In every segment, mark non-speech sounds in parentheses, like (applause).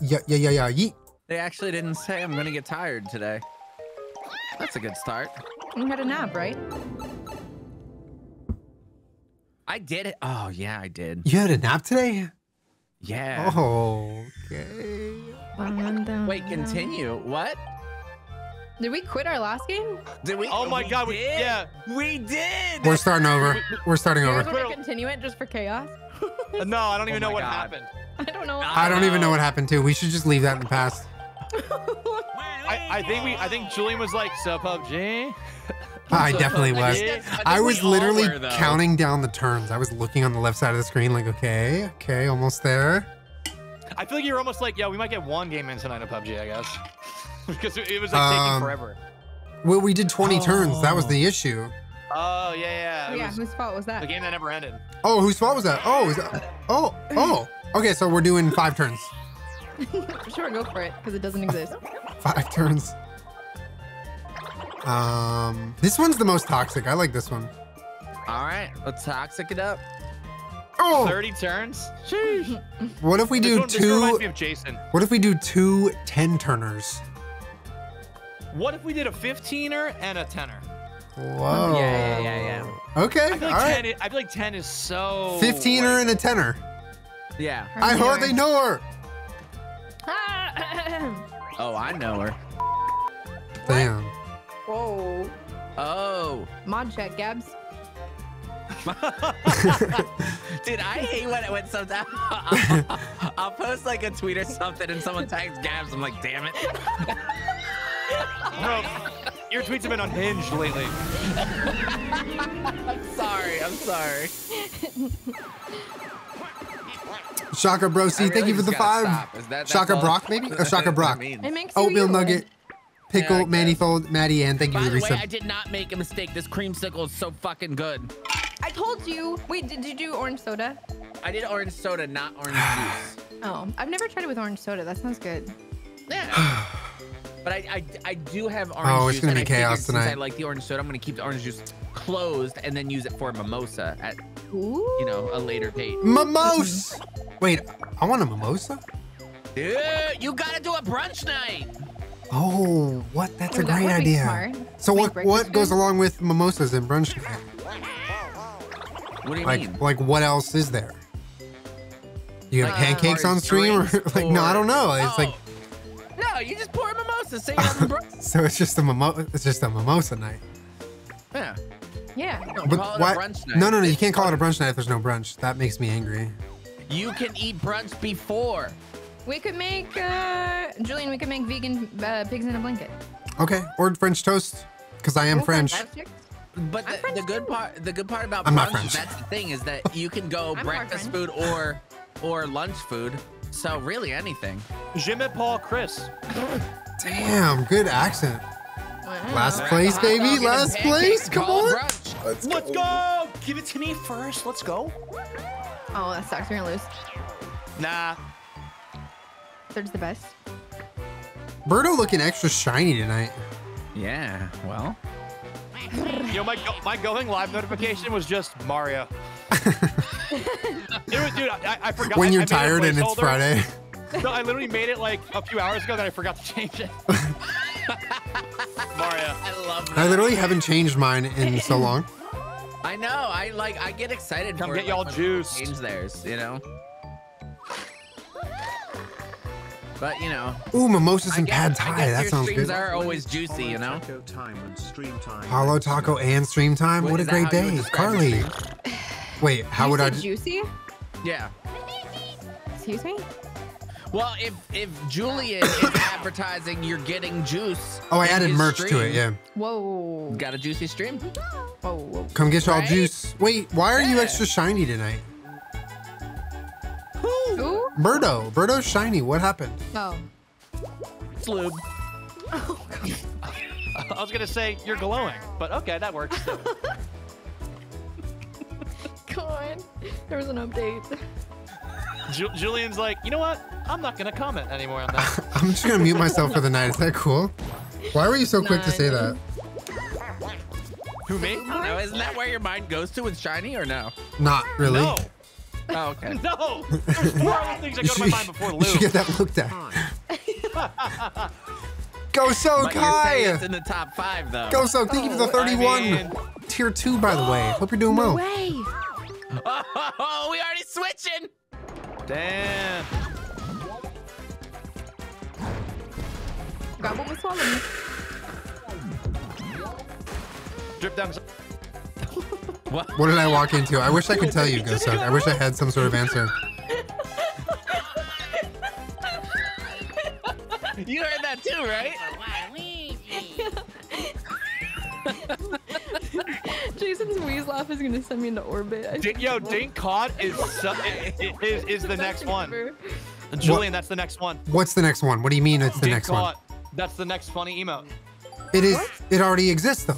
Yeah, yeah, yeah, yeah. Yeet. They actually didn't say I'm gonna get tired today. That's a good start. You had a nap, right? I did it. Oh yeah, I did. You had a nap today? Yeah. Oh, okay. Wait, continue. What? Did we quit our last game? Did we? Oh my we God, we- did? yeah. We did. We're starting over. We're starting You guys over. want to continue it just for chaos? (laughs) No, I don't even Oh know what God. happened. (laughs) I don't know. I don't even know what happened too. We should just leave that in the past. I, I think we I think Julien was like, so PUBG. I definitely was. I think I we was literally were, counting down the turns. I was looking on the left side of the screen, like, okay, okay, almost there. I feel like you're almost like, yeah, we might get one game in tonight of PUBG, I guess. (laughs) because it it was like Um, taking forever. Well, we did 20 turns. That was Oh. the issue. Oh yeah, yeah. It yeah, was whose fault was that? the game that never ended. Oh, whose fault was that? Oh, is that? Oh, oh. (laughs) Okay, so we're doing five turns. (laughs) sure, go for it, because it doesn't exist. (laughs) Five turns. Um, this one's the most toxic. I like this one. All right, let's toxic it up. Oh, 30 turns. Sheesh. (laughs) what if we do one- this reminds two? me of Jason. What if we do two 10 turners? What if we did a 15er and a 10er? Whoa. Yeah, yeah, yeah, yeah. Okay, I feel like right. 10. i- I feel like 10 is so. 15er like- and a tenner. Yeah. I hardly know her. Ah! (laughs) Oh, I know her. Damn. Whoa. Oh. Mod check, Gabs. (laughs) Dude, I hate when it when sometimes (laughs) I'll, I'll post like a tweet or something and someone tags Gabs. I'm like, damn it. Bro, your tweets have been unhinged lately. I'm sorry. I'm sorry. Shaka Brosi, I thank you for the five. stop. That- Shaka all- Brock, maybe? Or (laughs) Shaka what Brock. it means. It makes you Oatmeal. Nugget, Pickle, Yeah, I. Manifold, Maddie Ann, thank you By for the the way, I did not make a mistake. This creamsicle is so fucking good. I told you. Wait, did you do orange soda? I did orange soda, not orange (sighs) juice. Oh, I've never tried it with orange soda. That sounds good. Yeah. (sighs) (sighs) But I, I, I do have orange juice. Oh, it's juice. gonna be I figured chaos Since I like the orange soda, I'm gonna keep the orange juice closed and then use it for a mimosa at Ooh. you know a later date. Mimosa. Wait, I want a mimosa? Dude, you gotta do a brunch night. Oh, what? That's a that great idea. smart. So Make what breakfast what goes along with mimosas and brunch night? What do you Like mean? like what else is there? You got Uh, pancakes on stream or drinks (laughs) like no, I don't know. It's Oh. like no, you just pour a mimosa. Say you're having (laughs) so it's just a mimo it's just a mimosa night. Yeah. Yeah. No, But call it why? a brunch night. No, no, no, you can't call it a brunch night if there's no brunch. That makes me angry. You can eat brunch before. We could make, uh, Julien, we could make vegan uh, pigs in a blanket. Okay, or French toast because I am French. But the, French the good too. part, the good part about I'm not brunch, French. that's the thing, is that you can go (laughs) I'm breakfast food or or lunch food. So really anything. Je Paul Chris. (gasps) Damn, good accent. Wow. Last place, baby. Last place. Come on. Let's Let's go. Give it to me first. Let's go. Oh, that sucks. We're gonna lose. Nah. Third's the best. Birdo looking extra shiny tonight. Yeah. Well. You know, my go- my going live notification was just Mario. (laughs) (laughs) it was, dude. I, I forgot. When you're I made a tired and it's. Friday. (laughs) No, I literally made it like a few hours ago, then I forgot to change it. Mario. (laughs) I love that. I literally haven't changed mine in so (laughs) long. I know. I like. I get excited. Come for get y'all like, when. Change theirs. You know. But you know. Ooh, mimosas and guess, pad I thai. guess That your sounds streams good. are always juicy. You know. Taco time and stream time. Hollow taco and stream time. Wait, What a great how you would day, Carly. (sighs) Wait, how You would I? juicy? Yeah. Excuse me? Well, if if Julien is (coughs) advertising, you're getting juice. Oh, I added his merch to it. Yeah. Whoa. Got a juicy stream. Whoa, whoa. Come get y'all Right? juice. Wait, why are you extra shiny tonight? Who? Birdo. Birdo's shiny. What happened? Oh. Sloob. Oh, (laughs) I was gonna say you're glowing, but okay, that works. (laughs) too. On. There was an update. Ju- Julien's like, you know what? I'm not gonna comment anymore on that. (laughs) I'm just gonna mute myself for the night. Is that cool? Why were you so quick to say that? Who me? No, isn't that where your mind goes to with shiny or no? Not really. No. Oh, okay. (laughs) No! There's four other things that You go to my should, mind before you should get that looked at. (laughs) Go so But you're it's Kai! in the top five, though. Go so, thank you for the oh, I 31. mean- Tier 2, by the way. Hope you're doing No well. way. Oh, we already switching. Damn. Got one with swallow me. Drip down. (laughs) What? What did I walk into? I wish I could tell you, Go so. I wish I had some sort of answer. You heard that too, right? (laughs) Jason's wheeze laugh is gonna send me into orbit. I Dink, yo, Dink Caught is, (laughs) su- is is the next one. Julien, that's the next one. What's the next one? What do you mean it's the Dink next one? That's the next funny emote. It is. It already exists, though.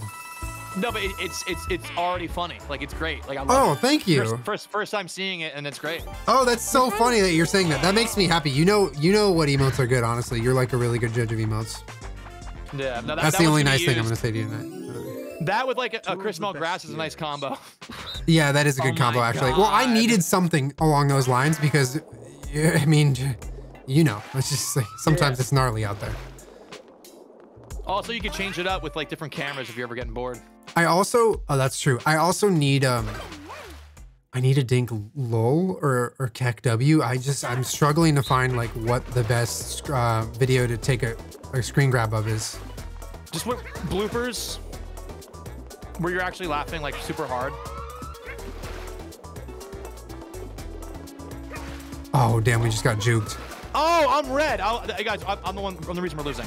No, but it, it's it's it's already funny. Like it's great. Like I love Oh, it. thank you. First, first first time seeing it, and it's great. Oh, that's so funny that you're saying that. That makes me happy. You know, you know what emotes are good. Honestly, you're like a really good judge of emotes. Yeah, no, that, That's that the only nice be thing I'm gonna say to you tonight. That with like a, a Chris Grass is a nice combo. (laughs) Yeah, that is a Oh good combo my actually. Well, I needed something along those lines because, I mean, you know, it's just like, sometimes Yeah. it's gnarly out there. Also, you could change it up with like different cameras if you're ever getting bored. I also, oh, that's true. I also need, um, I need a Dink Lol or or KEKW. I just, I'm struggling to find like what the best uh, video to take a, a screen grab of is. Just what bloopers where you're actually laughing like super hard. Oh, damn, we just got juked. Oh, I'm red. I'll, hey guys, I'm, I'm the one. I'm the reason we're losing.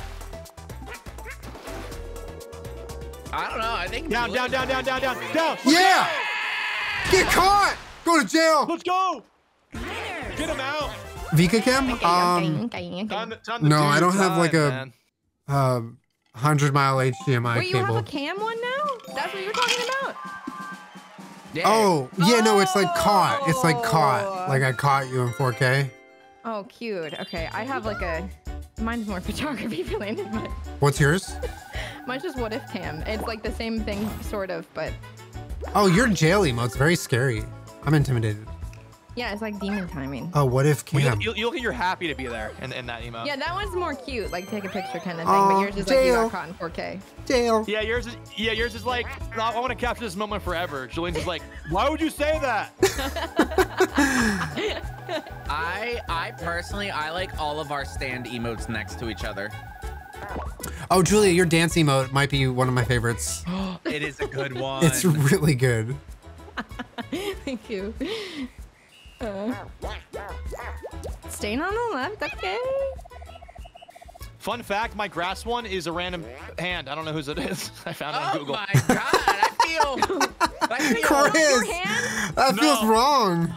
I don't know. I think Down, down, down, down, down, down, down. Yeah! Get caught! Go to jail! Let's go. Get him out. Vika Cam? Um, Time to, time to No, I don't your have, like, a- man. um, 100 mile HDMI Wait, you have cable. a cam one now? That's what you're talking about? Yeah. Oh, yeah, no, it's like caught. It's like caught. Oh. Like I caught you in 4K. Oh, cute. Okay, I have like a. Mine's more (laughs) photography related, but What's yours? (laughs) mine's just what if cam. It's like the same thing, sort of, but Oh, your jail emote's very scary. I'm intimidated. Yeah, it's like demon timing. Oh, what if Well, Cam? you, you, you look like you're happy to be there in, in that emo. Yeah, that one's more cute, like take a picture kind of thing. Aw, but yours is like you jail. got caught in 4K. Jail. Yeah, yours is yeah, yours is like "No, I want to capture this moment forever. Julien's is like, why would you say that? (laughs) I I personally I like all of our stand emotes next to each other. Oh, Julia, your dance emote might be one of my favorites. (gasps) It is a good one. It's really good. (laughs) Thank you. Uh, staying on the left, okay. Fun fact, my grass one is a random hand. I don't know whose it is. (laughs) I found it on Google. Oh Google. my god! I feel. I feel (laughs) Chris, hand? that feels wrong.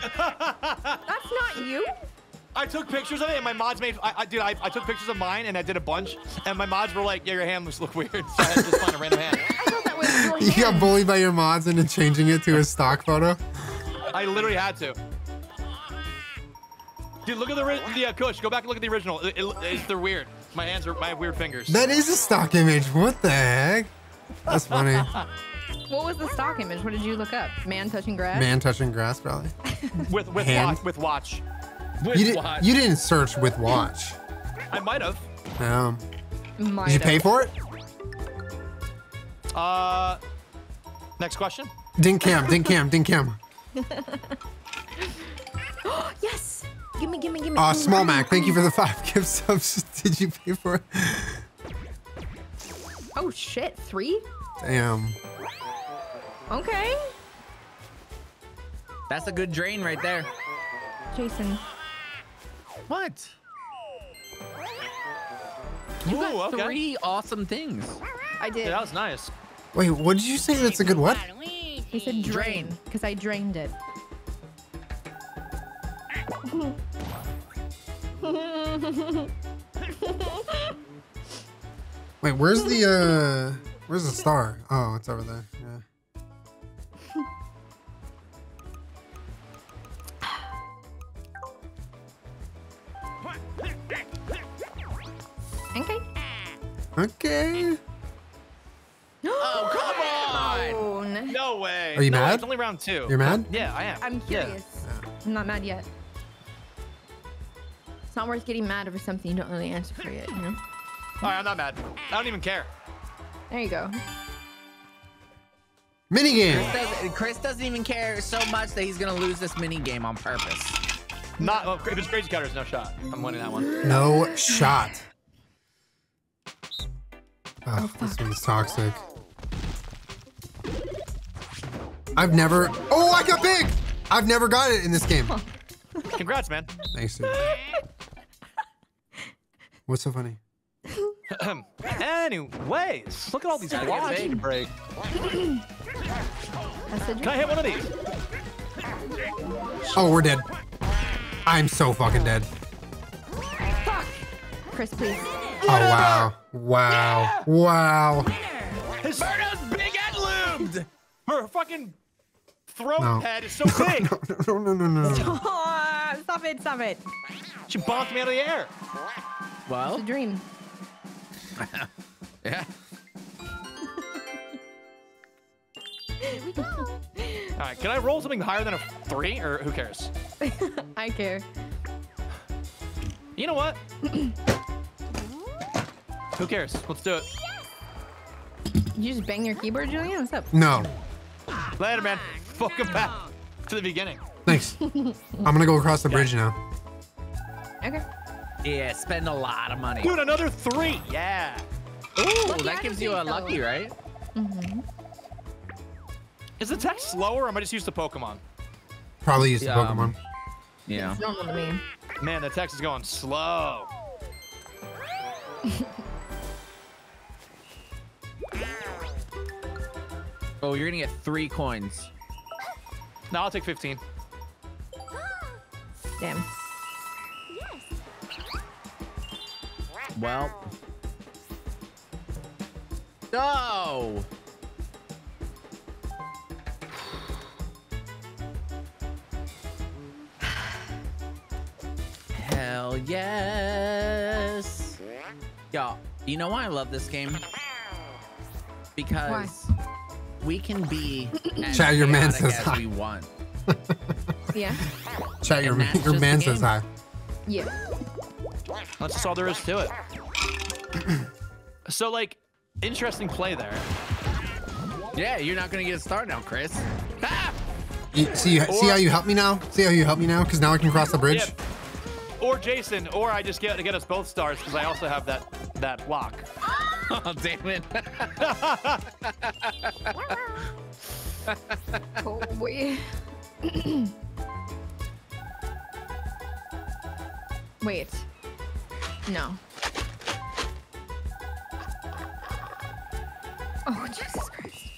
(laughs) That's not you. I took pictures of it, and my mods made. I, I dude, I, I took pictures of mine, and I did a bunch, and my mods were like, "Yeah, your hand looks look weird." So I had to just find a random hand. I thought that was your You got bullied by your mods into changing it to a stock photo. I literally had to. Dude, look at the ri- the uh, Kush. Go back and look at the original. It, it, it's, they're weird. My hands are. I have weird fingers. That is a stock image. What the heck? That's funny. What was the stock image? What did you look up? Man touching grass? Man touching grass, probably. (laughs) with with Hand? watch with watch. With You, did, what? you didn't search with watch. I might have. No. Might Did you pay have. for it? Uh, next question. Dink cam, dink cam, dink cam. (gasps) Yes. Gimme, gimme, gimme. Uh, Small Mac, thank you for the five (laughs) gift subs. (laughs) Did you pay for it? Oh shit, three? Damn. Okay. That's a good drain right there. Jason. What? Ooh, You got okay. three awesome things. I did. Yeah, that was nice. Wait, what did you say? That's a good what? He said drain, Drain. because I drained it. Wait, where's the uh where's the star? Oh, it's over there. Yeah. Okay. Okay. Oh, oh come on! Oh, No way. Are you No, mad? It's only round two. You're mad? Yeah, I am. I'm Yeah. curious. I'm not mad yet. It's not worth getting mad over something you don't really answer for yet, you know? All right, I'm not mad. I don't even care. There you go. Minigame. Does- Chris doesn't even care so much that he's gonna lose this mini game on purpose. Not well, if it's crazy cutters, no shot. I'm winning that one. No shot. Ah, oh, this one's toxic. I've never. Oh, I got big. I've never got it in this game. (laughs) Congrats, man. Thanks, dude. What's so funny? (clears throat) Anyways, look at all these blocks to break. Can I hit one of these? Oh, we're dead. I'm so fucking dead. Fuck! Chris, please. Oh wow, wow, wow. His Birdo's big and lubed. her fucking throat No. head is so (laughs) big. No, no, no, no, no. Oh, (laughs) stop it, stop it. she bonked me out of the air. Well, It's a dream. (laughs) yeah. All right, can I roll something higher than a three, or who cares? I care. You know what? (clears throat) who cares? Let's do it. You just bang your keyboard, Julien? What's up? No. Later, man. Fuck Welcome back to the beginning. Thanks. (laughs) I'm gonna go across the bridge now. Okay. Yeah, spend a lot of money. Dude, another three. Yeah. Ooh, Lucky that gives you a Odyssey, lucky, though. right? Is the text slower, or am I just used to Pokemon? Probably used the Yeah, um, Pokemon. Yeah. It's normal to me. Man, the text is going slow. (laughs) Oh, you're gonna get three coins. Now I'll take 15. Damn. Well. No. Hell yes. Yo, you know why I love this game? Because we can be (laughs) as Chat, your man says as hi. we want. (laughs) Yeah. Chat, your, your man says hi. Yeah. That's just all there is to it. so, like, interesting play there. Yeah, you're not gonna get a star now, Chris. Ah! You, see, you, see how you help me now? See how you help me now? Because now I can cross the bridge. Yeah. Or Jason, or I just get to get us both stars because I also have that that block. (laughs) Oh damn it. (laughs) Oh, wait. (clears throat) Wait. No. Oh, Jesus Christ.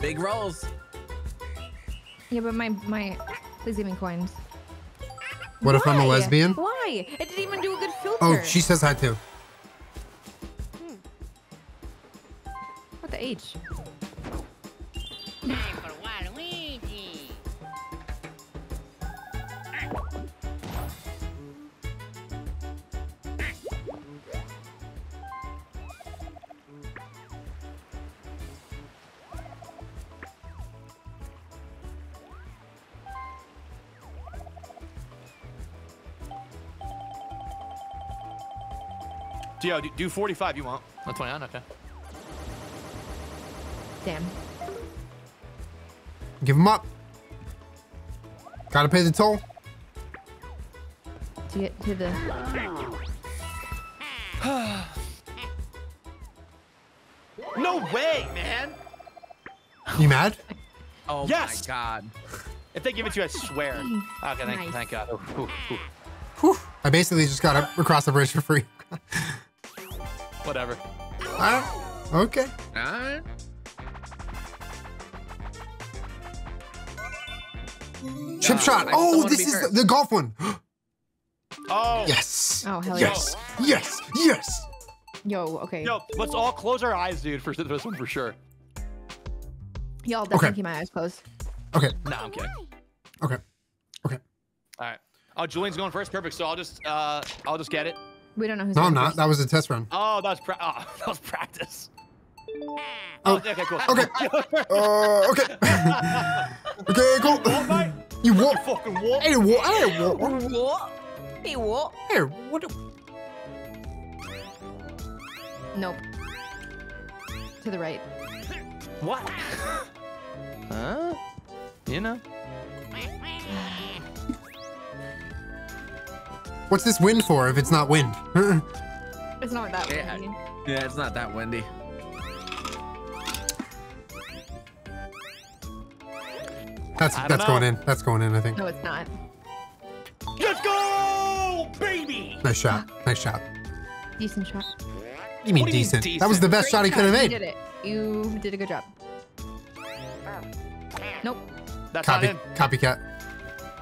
Big rolls. Yeah, but my, my, please give me coins. What if I'm a lesbian? Why? It didn't even do a good oh, filter. Oh, she says hi too. Hmm. What the H? Gio, do- do 45 you want. That's 29, okay. Damn. Give him up. Gotta pay the toll. To get to the. (sighs) No way, man. You mad? (laughs) Oh Yes! my god. If they give it to you, I swear. (laughs) Okay, thank, Nice. thank God. Ooh, ooh, ooh. Whew. I basically just got up across the bridge for free. (laughs) Whatever. Ah, Okay. Ah. Chip Uh, shot. I Oh, this is the, the golf one. (gasps) Oh. yes. Oh, hell yes. Yes. Yes. Yo, okay. Yo, let's all close our eyes, dude, for this one for sure. Y'all definitely Okay. keep my eyes closed. Okay. Nah, I'm kidding. Okay. Okay. All right. Oh, Julien's going first. Perfect. So I'll just, uh, I'll just get it. We don't know who's No, I'm not. first. That was a test run. Oh, that was, pra- oh, (laughs) that was practice. Oh, okay, cool. Okay. (laughs) Uh, okay. (laughs) okay, cool. mate. You what? Fucking what? Hey, what? Hey, what? What? Hey, what? Hey, what? Nope. To the right. What? Huh? You know? What's this wind for if it's not wind? Uh-uh. It's not that Yeah. way. Yeah, it's not that windy. That's I don't that's going in. That's going in. I think. No, it's not. Let's go, baby! Nice shot. Nice shot. Decent shot. You mean What do you mean decent? That was the decent? best shot he Great could have You made. did it. You did a good job. Nope. That's Copy. not in. Copycat.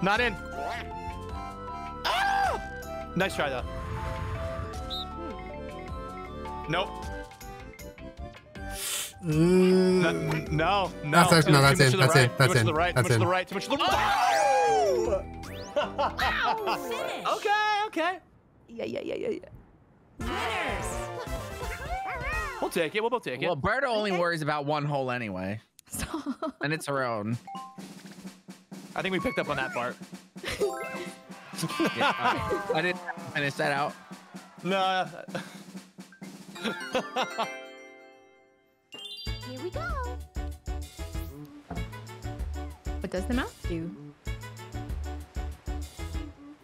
Not in. Nice try, though. Nope. Mm, No, no. no. That's- that's- Too- no, too that's much in, the that's right, in, that's Too much in, to the right. that's too much in. to the right. Too much to the right. Oh! (laughs) Okay, okay. Yeah, yeah, yeah, yeah, yeah. Winners! (laughs) We'll take it. We'll both take it. Well, Berta only worries about one hole anyway, (laughs) and it's her own. I think we picked up on that part. Yeah, uh, I didn't finish that out. No. Here we go. What does the mouse do?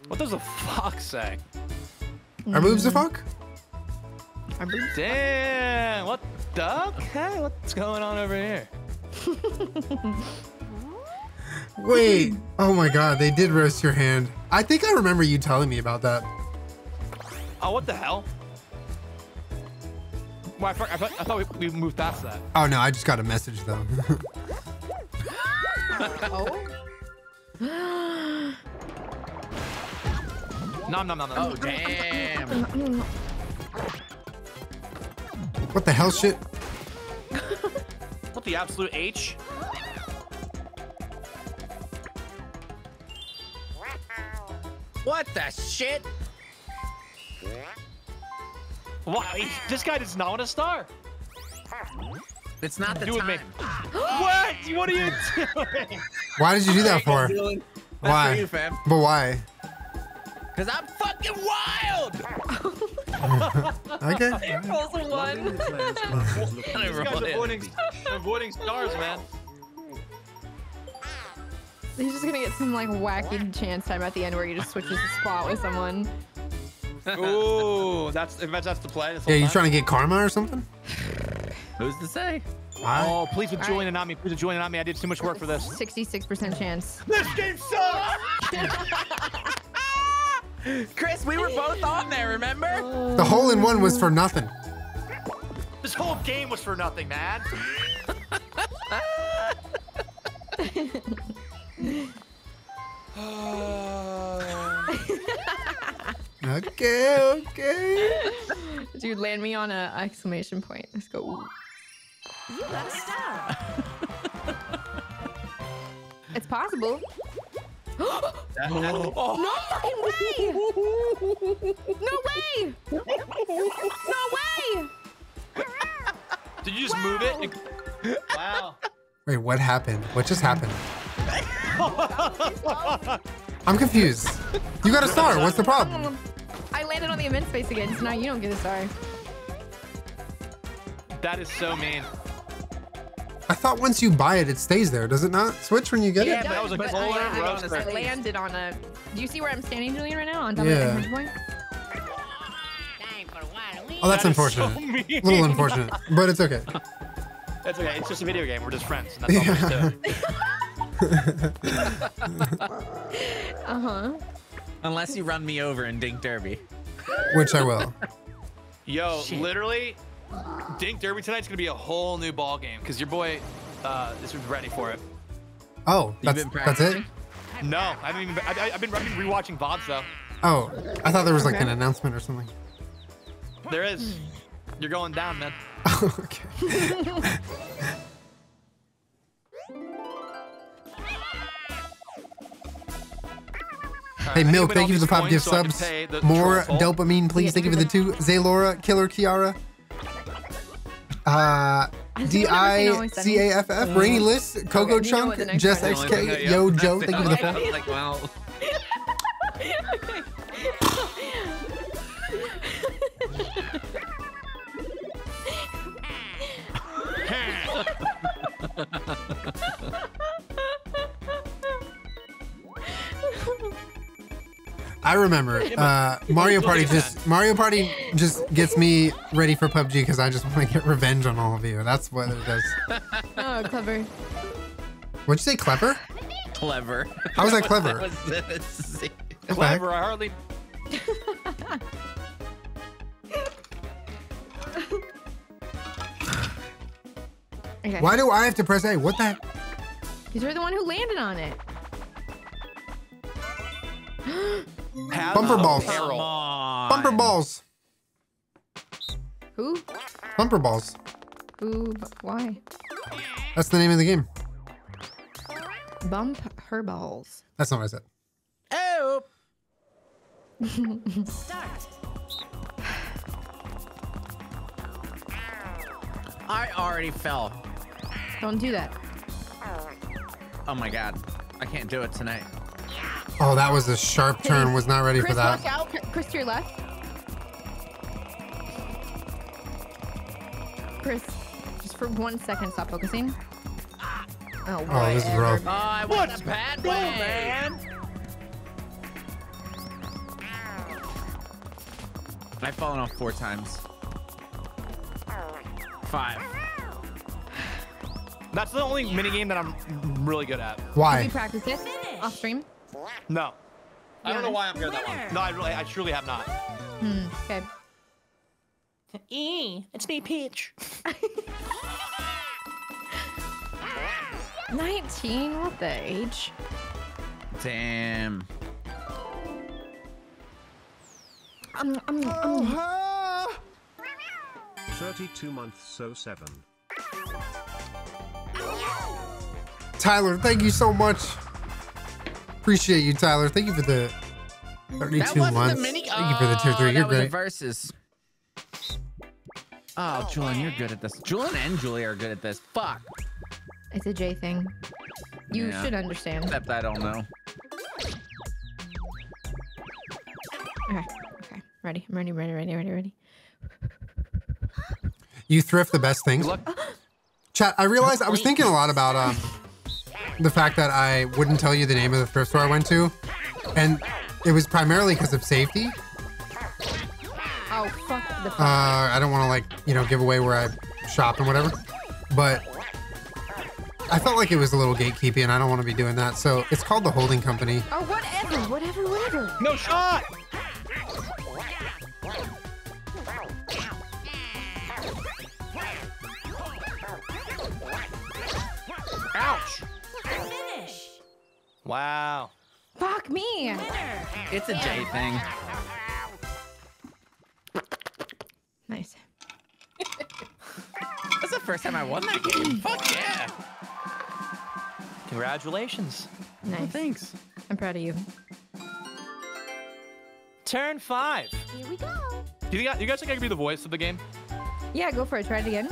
What does the fox say? Are boobs the fuck? Our boobs? Damn. What the? Okay, what's going on over here? (laughs) Wait. Oh my god, they did roast your hand. I think I remember you telling me about that. Oh, what the hell? Well, I, thought- I, thought, I thought we, we moved past that. Oh no, I just got a message though. Oh. (laughs) Nom nom nom nom. Oh damn! what the hell shit? What the absolute H? What the shit? Why? This guy does not want to star. It's not the Do it, time. mate. (gasps) what? What are you doing? Why did you do that for? Why? for you, fam. But why? Cause I'm fucking wild. (laughs) Okay. Rolls a one. This avoiding, avoiding stars, man. He's just gonna get some like wacky chance time at the end where he just switches the spot with someone. Ooh, that's if that's the play. Yeah, you plan. trying to get karma or something? (sighs) Who's to say? I- Oh, please with Julien right. and not me. Please with Julien and not me. I did too much work for this. 66% chance. This game sucks. (laughs) Chris, we were both on there. Remember? The hole in one was for nothing. This whole game was for nothing, man. (laughs) Ah. (laughs) Okay, okay. Dude, land me on a exclamation point. Let's go. You got a star. (laughs) It's possible. Oh. (gasps) No fucking way! No way! No way! Did you just move it? Wow. Wait, what happened? What just happened? (laughs) I'm confused. You got a star. What's the problem? I landed on the immense space again, so now you don't get a star. That is so mean. I thought once you buy it, it stays there. Does it not switch when you get Yeah, it? Yeah, that was a But polar I, I, roaster. I landed on a. Do you see where I'm standing, Julien, right now? On top Yeah. of the point? Time for Waluigi. Oh, that's That is unfortunate. (laughs) so. A little unfortunate, but it's okay. That's okay. It's just a video game. We're just friends. And that's all there is (laughs) to it. Uh huh. Unless you run me over in Dink Derby. Which I will. (laughs) Yo, Shit. literally, Dink Derby tonight's gonna be a whole new ball game because your boy uh, is ready for it. Oh, You've that's been that's it. No, I haven't even. I, I, I've been, I've been rewatching VODs though. Oh, I thought there was like Okay. an announcement or something. There is. You're going down, man. (laughs) okay. (laughs) Hey, Milk, thank you for the these five gift so subs. the More dopamine, please. Yeah, Thank you for the two. Zaylora, Killer Kiara. Uh, I've D never seen I Always Sunny. C A F F. Rainy List. Coco you know what Chunk. the next Just one is. The XK. Yo yep, Joe. Thank you for the it. I follow. was like, well, I remember (laughs) uh, Mario Party just Mario Party just gets me ready for PUBG because I just want to get revenge on all of you. That's what it does. (laughs) Oh, clever. What'd you say? Clever? clever. How was that (laughs) clever? That was it. Clever. I hardly. Okay. Why do I have to press A? What the? Because you're the one who landed on it. (gasps) Have Bumper no balls. Come on. Bumper balls. Who? Bumper balls. Who? Why? That's the name of the game. Bump her balls. That's not what I said. Oh. Start. (laughs) I already fell. Don't do that. Oh my god. I can't do it tonight. Oh, that was a sharp turn. Was not ready Chris, for that. watch out. Chris, to your left. Chris, just for one second, stop focusing. Oh, Oh, this is rough. Oh, I went a bad way, man. I've fallen off four times. Five. That's the only minigame that I'm really good at. Did Why? you practice it off stream? No. I don't know why I'm good at that one. No, I really, I truly have not. Hmm. Okay. E, it's me, Peach. (laughs) 19. What the age? Damn. Um, um, um. 32 months so 7. Tyler, thank you so much. Appreciate you, Tyler. Thank you for the 32 That wasn't months. the mini. Thank you for the tier Oh, three. You're that was the great. verses. Oh, Julien, you're good at this. Julien and Julie are good at this. Fuck. It's a J thing. You Yeah. should understand. Except I don't know. Okay. Okay. Ready. I'm ready. Ready. Ready. Ready. Ready. You thrift the best things. Chat, I realized I was thinking a lot about um the fact that I wouldn't tell you the name of the thrift store I went to. And it was primarily because of safety. Oh fuck the. Uh, I don't want to like, you know, give away where I shop and whatever. But I felt like it was a little gatekeeping and I don't want to be doing that. So it's called the holding company. oh whatever. Whatever. Whatever. No shot. Wow. Fuck me. Winner. It's a J thing. Nice. (laughs) That's the first time I won that game. Fuck yeah. Congratulations. Nice. Thanks. I'm proud of you. Turn five. Here we go. Do you, guys, you guys think I could be the voice of the game? Yeah, go for it. Try it again.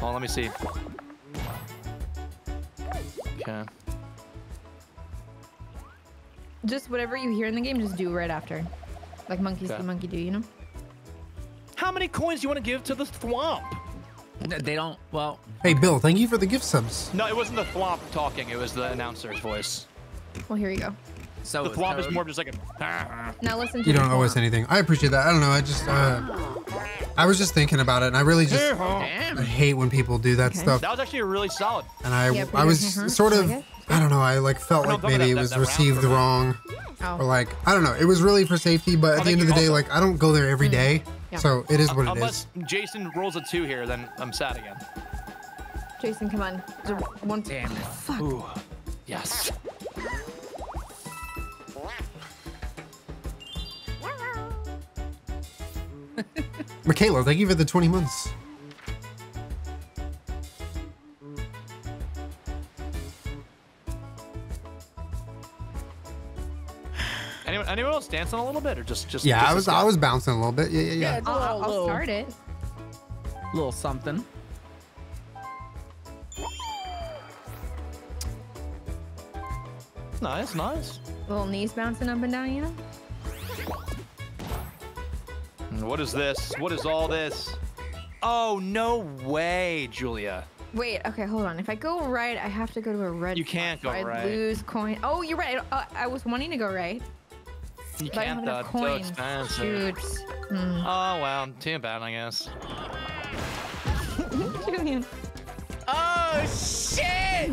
Oh, let me see. Okay. Just whatever you hear in the game, just do right after. Like monkeys Okay. do, monkey do, you know? How many coins do you want to give to the thwomp? They don't. Well, Hey, Bill, thank you for the gift subs. No, it wasn't the thwomp talking. It was the announcer's voice. Well, here you go. so The thwomp is more just like a. Now listen to You don't owe us anything. I appreciate that. I don't know. I just, uh, I was just thinking about it and I really just, Damn. I hate when people do that Okay. stuff. That was actually really solid. And I, Yeah, I was. Mhm. sort of, Like it? I don't know. I like felt like maybe that- it was that round received for me. wrong, or Oh. like I don't know. It was really for safety, but at the end of you the day, like I don't go there every day, Mm. Yeah. so it is what it Unless is. Jason rolls a two here, then I'm sad again. Jason, come on. Just One. Damn. Fuck. Ooh. Yes. Michaela, thank you for the 20 months. anyone else dancing a little bit, or just just? Yeah, just I was I was bouncing a little bit. Yeah, yeah, yeah. yeah I'll, little, I'll start it. A Little something. Nice, nice. Little knees bouncing up and down, you know. What is this? What is all this? Oh no way, Julia. Wait, okay, hold on. If I go right, I have to go to a red. You can't spot, go so right. I lose coin. Oh, you're right. I, I was wanting to go right. You but I can't, though. have so coins. expensive. Shoot. Hmm. Oh, well, too bad, I guess. Julien. (laughs) Oh shit!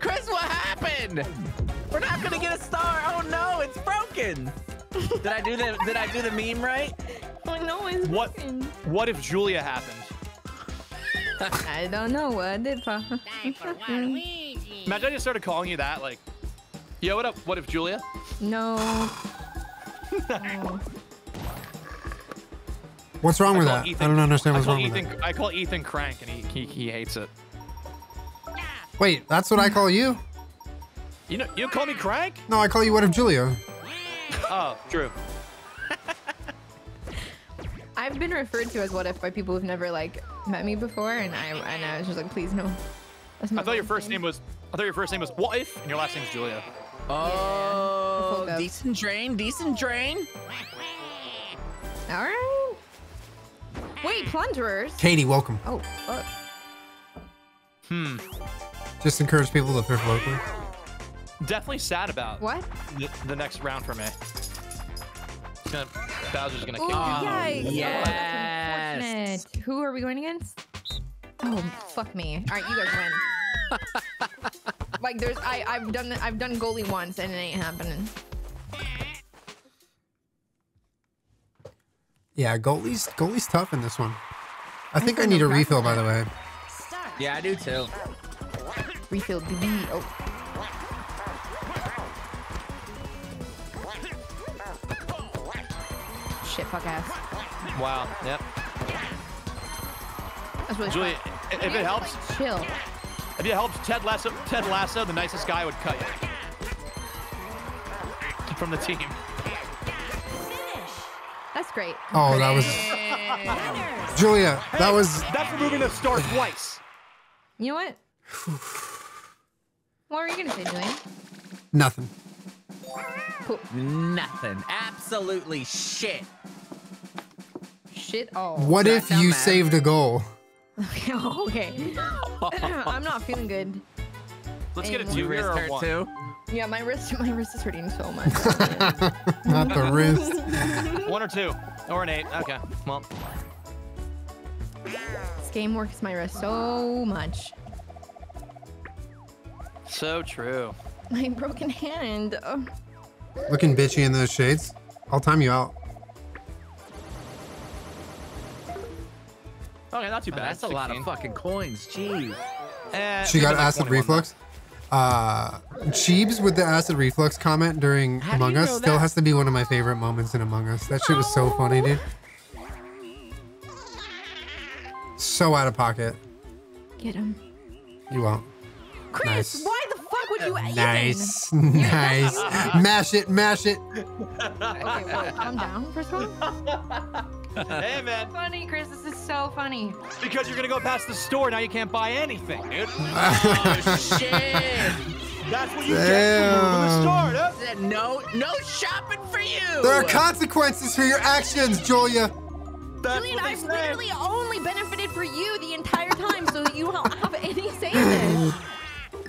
Chris, what happened? We're not gonna get a star. Oh no, it's broken. Did I do the Did I do the meme right? Oh no, it's What? broken. What if Julia happened? (laughs) I don't know what did pa. (laughs) Imagine I just started calling you that, like, yo, what up? What if Julia? no. No. What's wrong with that? Ethan- I don't understand I what's call wrong with Ethan, that. I call Ethan crank, and he, he he hates it. Wait, that's what I call you? You know, you call me crank? No, I call you what if Julia. (laughs) Oh, true. (laughs) I've been referred to as what if by people who've never like met me before, and I and I was just like, please no. That's I thought your first thing. name was. I thought your first name was what if, and your last name name's Julia. Oh, full up. decent drain, decent drain. All right. Wait, plunderers. Katie, welcome. Oh, fuck. Hmm. Just encourage people to thrift locally. Definitely sad about What? the, the next round for me. It's gonna, Bowser's gonna Oh, kick me. yikes. Oh, yes. that's unfortunate. Who are we going against? Oh, fuck me. All right, you guys win. (laughs) like, there's, I, I've done, I've done goalie once, and it ain't happening. Yeah, goalie's goalie's tough in this one. I think I need a refill, by the way. Yeah, I do too. Refill DB. Oh. Shit, fuck ass. Wow. Yep. That's really Julia, fun. if it helps, Chill. if it helps, Ted Lasso, Ted Lasso, the nicest guy would cut you from the team. Finish. That's great. Oh, that was Winners. Julia. That was That's removing the star twice. You know what? what were you gonna say, Julien? nothing. Cool. Nothing. Absolutely shit. Shit all. What That if you mad? saved a goal? okay. (laughs) (coughs) I'm not feeling good. Let's get a two You here or hurt one. too. Yeah, my wrist, (laughs) my wrist is hurting so much. (laughs) Not the wrist. (laughs) One or two, or an eight. Okay. Well, this game works my wrist so much. so true. My broken hand. Oh. Looking bitchy in those shades. I'll time you out. Okay, not too bad. That's a lot of fucking coins. Jeez. Eh, She got acid 21 reflux. Uh, Cheebs with the acid reflux comment during How Among Us still that? has to be one of my favorite moments in Among Us. That shit was so funny, dude. So out of pocket. Get him. You won't. Chris, Nice. why the fuck would you? Nice, (laughs) nice. Mash it, mash it. Okay, whoa, calm down. First of all. Even. (laughs) Hey man, Funny, Chris. This is so funny. because you're gonna go past the store now, you can't buy anything, dude. (laughs) Oh shit. That's what you get for moving the Damn. store, huh? Said no, no shopping for you. There are consequences for your actions, Julia. That's Julien, I've say. literally only benefited for you the entire time, so that you don't have any say in this.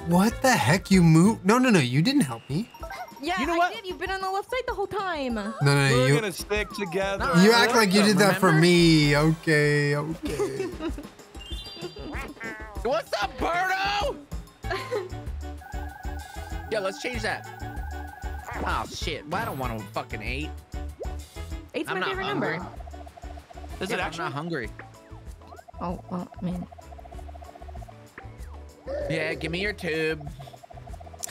What the heck? You move? No, no, no. You didn't help me. Yeah, You know I what? did. You've been on the left side the whole time. No, no, no. We're You, gonna stick together. you act like you did that for me. Okay, okay. (laughs) What's up, Birdo? (laughs) yeah, let's change that. Oh shit! Well, I don't want to fucking eight. Eight's I'm my favorite hungry. number. Is Yeah, it I'm actually? not hungry. Oh, well, I mean. Yeah, give me your tube.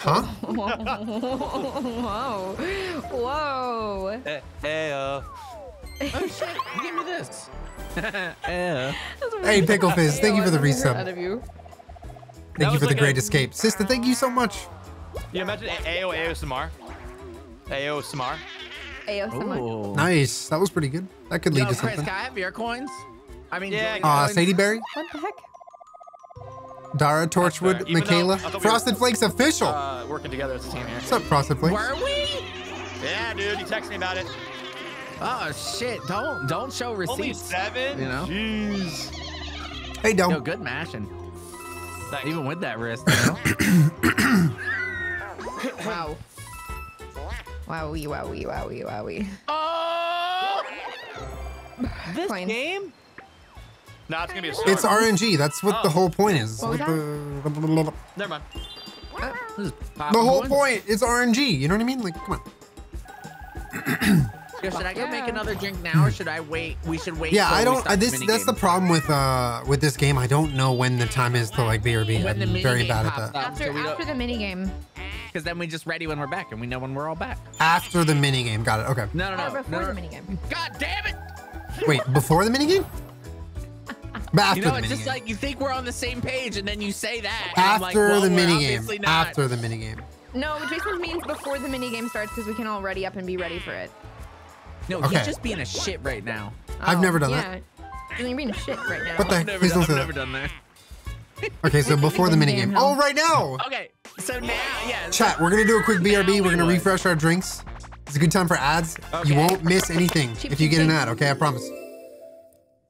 Huh? Whoa. (laughs) Whoa. Hey, eh, uh, Oh shit! Give me this. (laughs) yeah. Hey, Pickle Fizz, thank you for the resub. Out of you. Thank you was for the like great a- escape. Sister, thank you so much. you imagine A- AO ASMR? AO Samar? ASMR. Ooh. Nice. That was pretty good. That could lead Yo, to Chris, something. can I have your coins? I mean, Yeah, Julien's Uh. Sadie Berry? What the heck? Dara, Torchwood, fair. Even though Michaela, I thought were- Frosted Flakes official. Uh, working together as a team here. What's up, Frosted Flakes? Were we? Yeah, dude, he texted me about it. Oh shit! Don't don't show Only receipts. seven? You know? Jeez. Hey, Dome. Yo, good mashing. Thanks. Even with that wrist. You know? (coughs) Wow. Wowie, wowie, wowie, wowie. Oh! This Fine. game? Nah, it's gonna be a start. It's RNG. That's what the Oh. whole point is. What was the, Never mind. This is the whole one. point is RNG. You know what I mean? Like, come on. Yo, should I go make Yeah. another drink now, or should I wait? We should wait. Yeah, I don't. start I, this mini that's the problem with uh with this game. I don't know when the time is to like BRB. When the I'm very bad at that. up. After so after the mini game. Because then we just ready when we're back, and we know when we're all back. After the mini game. Got it. Okay. No, no, Or no. before no, the no. mini game. God damn it! Wait, before the mini game? But after You know, the it's just game. like you think we're on the same page, and then you say that. and I'm like, after well, the we're mini game. After the mini game. No, Jason means before the mini game starts because we can all ready up and be ready for it. No, Okay. he's just being a shit right now. I've Oh, never done oh, yeah. that. You're being shit right now. What the I've never, Please done, I've never that. done that. (laughs) Okay, so before the mini game. Oh, right now. Okay, so now, yeah. Chat, we're gonna do a quick BRB. We're gonna refresh our drinks. It's a good time for ads. Okay. You won't miss anything Cheap, if you cheap, get an ad, okay? I promise.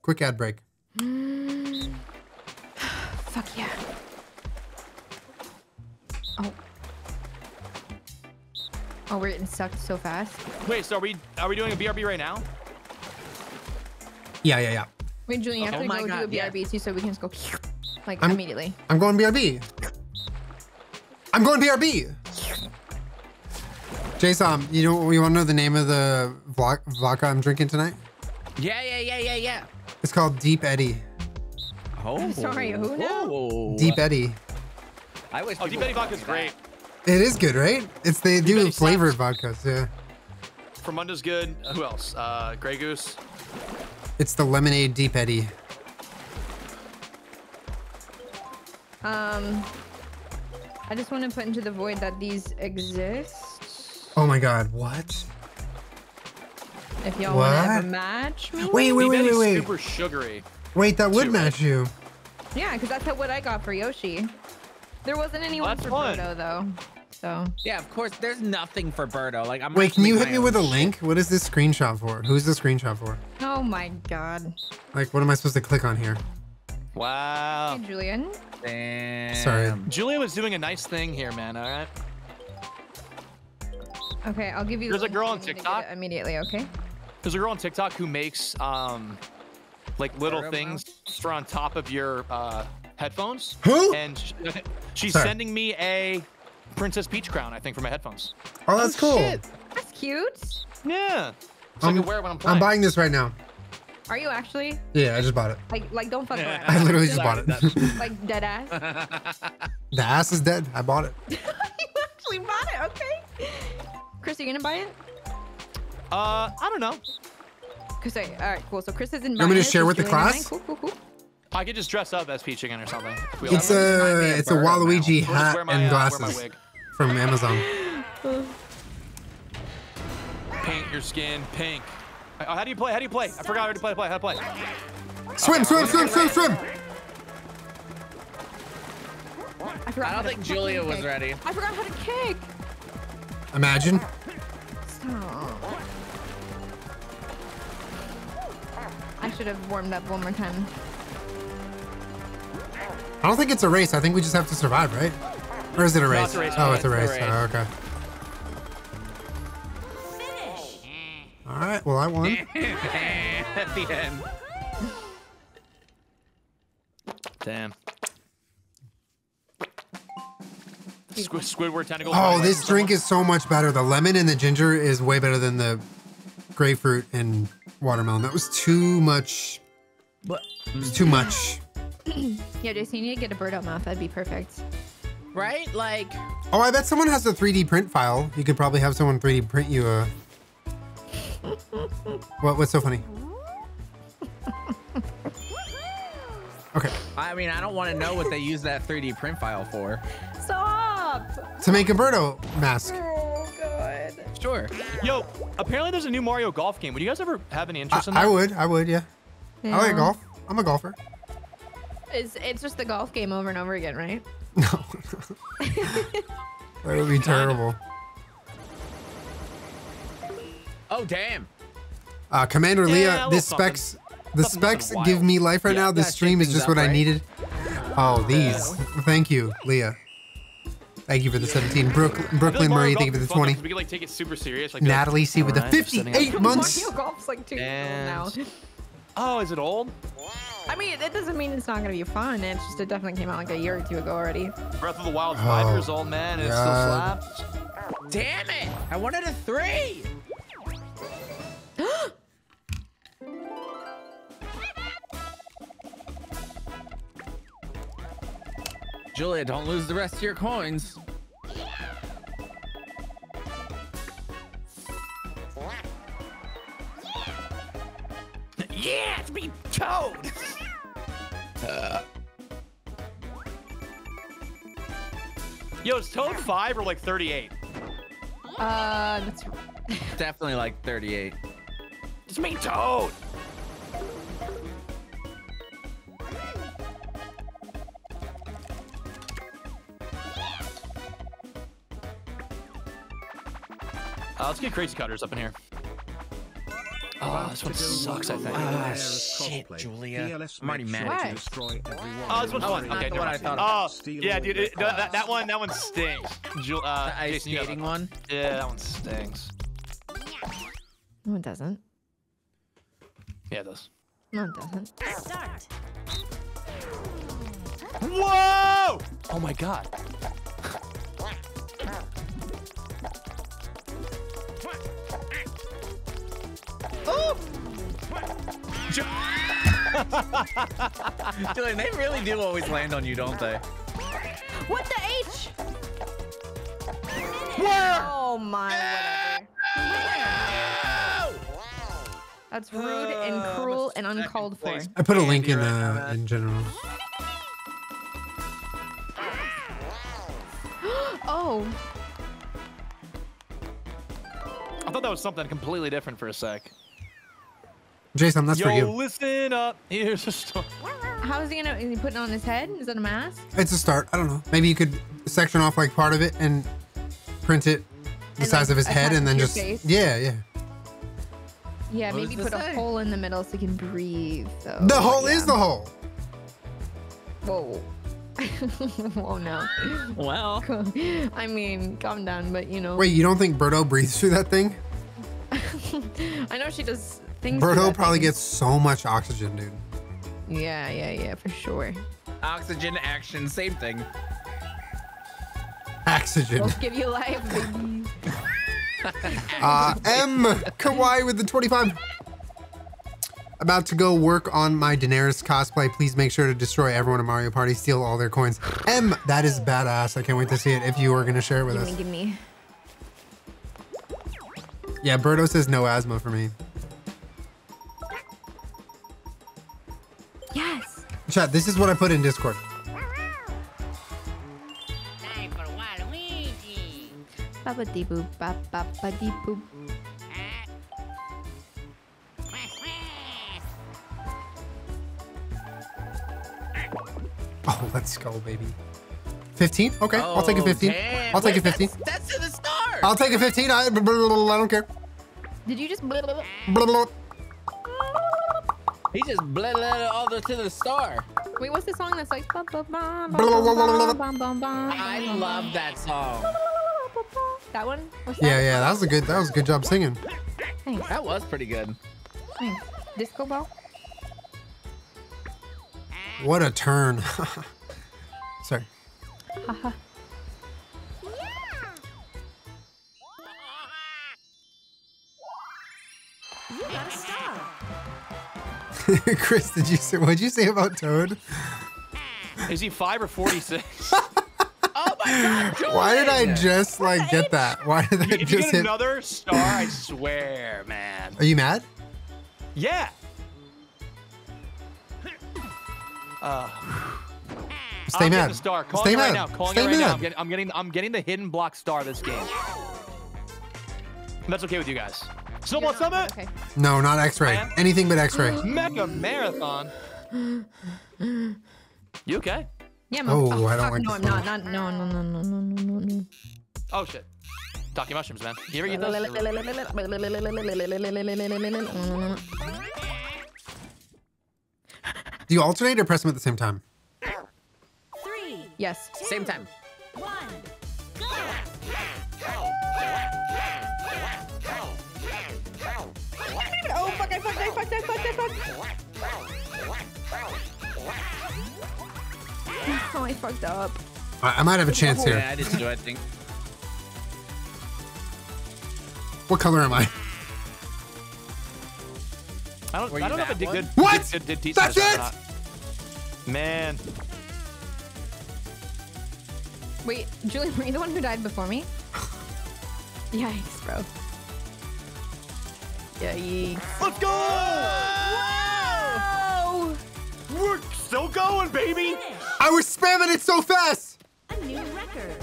Quick ad break. Mm. (sighs) Fuck yeah. Oh. Oh, we're getting sucked so fast. Wait, so are we are we doing a BRB right now? Yeah, yeah, yeah. Wait, Julien, you have Oh to my go God, do a yeah. BRB too, so we can just go (laughs) like I'm- immediately. I'm going BRB. I'm going BRB. Jason, you know you want to know the name of the vodka I'm drinking tonight? Yeah, yeah, yeah, yeah, yeah. It's called Deep Eddy. Oh, sorry, who now? Oh. Deep Eddy. I wish. Oh, Deep Eddy vodka's that. great. It is good, right? It's they do Eddy flavored vodkas. Yeah. Fermunda's good. Who else? Uh, Grey Goose. It's the lemonade Deep Eddy. Um, I just want to put into the void that these exist. Oh my God! What? If y'all want to a match, me? Wait, wait, wait, wait, wait. super sugary. Wait, that would match you. Yeah, because that's what I got for Yoshi. There wasn't anyone that's for fun. Birdo though, so Yeah, of course. There's nothing for Birdo. Like I'm. Wait, can you hit me with a link? What is this screenshot for? Who's the screenshot for? oh my god. Like, what am I supposed to click on here? Wow. Hey, Julien. Damn. Sorry. Julien was doing a nice thing here, man. All right. Okay, I'll give you. There's a girl on so you need to get TikTok. Immediately, okay? There's a girl on TikTok who makes um, like little Birdo things for on top of your uh, headphones. Who? And sh- (laughs) she's Sorry. sending me a Princess Peach crown, I think, for my headphones. Oh, that's cool. Shit. That's cute. Yeah. So I I'm, can wear it when I'm playing. I'm buying this right now. Are you actually? Yeah, I just bought it. Like, like don't fuck Yeah. I literally just Sorry, bought it. (laughs) like dead ass. (laughs) the ass is dead. I bought it. you actually bought it, okay? Chris, are you gonna buy it? Uh, I don't know. Chris, all right, cool. So Chris isn't. want me to buying it, share with the Julien and I- class? Cool, cool, cool. I could just dress up as Peach again or something. we It's a a it's a Waluigi Or just hat my, and uh, wear my glasses wig. from Amazon. Paint your skin pink. Uh, how do you play? How do you play? I forgot how to play. Play. How to play? Swim, swim, swim, swim, swim. I, forgot I don't think Julia was kick. ready. I forgot how to kick. Imagine. Stop. I should have warmed up one more time. I don't think it's a race. I think we just have to survive, right? Or is it a race? it's a race. Oh, it's a It's race. a race. Oh, okay. Finish. All right. Well, I won. (laughs) At the end. Damn. Squid, Squidward tentacles. Oh, this drink is so much better. The lemon and the ginger is way better than the grapefruit and watermelon. That was too much. But, It was too much. (clears throat) Yeah, Jason, you need to get a Birdo mouth. That'd be perfect. right? Like, Oh, I bet someone has a 3D print file. You could probably have someone 3D print you a. (laughs) What? What's so funny? Okay, I mean, I don't want to know what they use that 3D print file for. Stop. to make a Birdo mask. God. Sure. Yo, apparently there's a new Mario Golf game. Would you guys ever have any I, interest in that? I would, I would, yeah. I like golf. I'm a golfer. It's it's just the golf game over and over again, right? (laughs) No. (laughs) that would be terrible. Oh damn. Uh, Commander Yeah, Leah, little this something. specs, the Something specs give me life right Yeah, now. This stream is just things what up, I needed. Oh, these. Thank you, Leah. Thank you for the 17. Brook, I like Brooklyn Mario Marie, thank you for the fun, though, 20. 'cause We could like take it super serious. Like Natalie C with the "Alright, we're 58 months. Mario Golf's like two years And- old now. (laughs) Oh, is it old? I mean, it doesn't mean it's not gonna be fun. It's just it definitely came out like a year or two ago already. Breath of the Wild's five Oh, years old, man. And it still God. slaps. Damn it! I wanted a three. (gasps) (laughs) Julia, don't lose the rest of your coins. Yeah, it's me, Toad. (laughs) Yo, is Toad five or like 38? Uh, that's Definitely like 38. It's me, Toad. Uh, let's get crazy cutters up in here. Oh, this one sucks, I think. Ah, shit, Julia. I'm already mad at you. Oh, this one's Oh, fun. Okay, the never one I mind. thought Oh, yeah, dude. It, that, that, one, that one stinks. Ju- uh, The ice Jason, skating one. Yeah, that one stinks. no, it doesn't. Yeah, it does. No, it doesn't. Start. Whoa! Oh my god. (laughs) Julien, they really do always land on you, don't they? What the H? Where? Oh my, whatever. That's rude and Uh, cruel and second uncalled for. I put a link in Candy uh, in general. (gasps) Oh, I thought that was something completely different for a sec. Jason, that's Yo, for you. listen up. (laughs) Here's a story. how is he gonna? Is he putting it on his head? Is that a mask? It's a start. I don't know. Maybe you could section off like part of it and print it the And, size like, of his head and then just face? yeah, yeah. Yeah, What maybe put a say? hole in the middle so he can breathe. So, The hole is the hole. Whoa. (laughs) oh no. Well, (laughs) I mean, calm down, but you know. Wait, you don't think Birdo breathes through that thing? I know she does things. Birdo probably thing. gets so much oxygen, dude. Yeah, yeah, yeah, for sure. oxygen action, same thing. Oxygen. We'll give you life, baby. (laughs) Uh, M. Kawaii with the 25. About to go work on my Daenerys cosplay. Please make sure to destroy everyone in Mario Party, steal all their coins. M. That is badass. I can't wait to see it if you are going to share it with Give me, us. give me. Yeah, Birdo says no asthma for me. Chat, this is what I put in Discord. Time for Waluigi. Baba dee boop, bop, bop, ba dee boop. Oh, let's go, baby. 15? Okay, I'll take a Oh, 15. damn. I'll take a 15. That's, that's to the star. I'll take a 15. I, I don't care. Did you just blah, blah, blah? Blah, blah, He just bled all the way to the star. Wait, what's the song that's like? I ba, ba, love that song. That one? What's Yeah, that? yeah, that was a good that was a good job singing. Thanks. That was pretty good. Thanks. Disco ball? What a turn. (laughs) Sorry. You got a star. (laughs) Chris, did you say what'd you say about Toad? Is he five or 46? (laughs) Oh my god, Why did I just like get that? Why did I if you just get hit? another star, I swear, man. Are you mad? Yeah. Uh, (sighs) Stay I'm mad. the star. Calling Stay it right mad. now. Calling Stay it right now. mad. I'm getting, I'm getting, I'm getting the hidden block star this game. That's okay with you guys. Someone You're summit. Okay. No, not X-ray. Man. Anything but X-ray. Mega marathon. You okay? Yeah, I'm Oh, oh, I don't fuck, like no, I'm not. Not no, no, no, no, no, no, no, no. Oh shit. Talking mushrooms, man. You ever eat those? Do you alternate or press them at the same time? Three, Yes. Same time. one, go! Oh fuck! I fucked! I fucked! I fucked! I fucked! Oh, I fucked up. I, I might have a chance here. Yeah, here. I did too. I think. What color am I? I don't, Were I don't know if I did one? good. What? Did, did, did teach That's it? Man. Wait, Julie, were you the one who died before me? (laughs) Yikes, bro. Yikes. Let's go! Oh! We're still going, baby! Finish! I was spamming it so fast. A new record.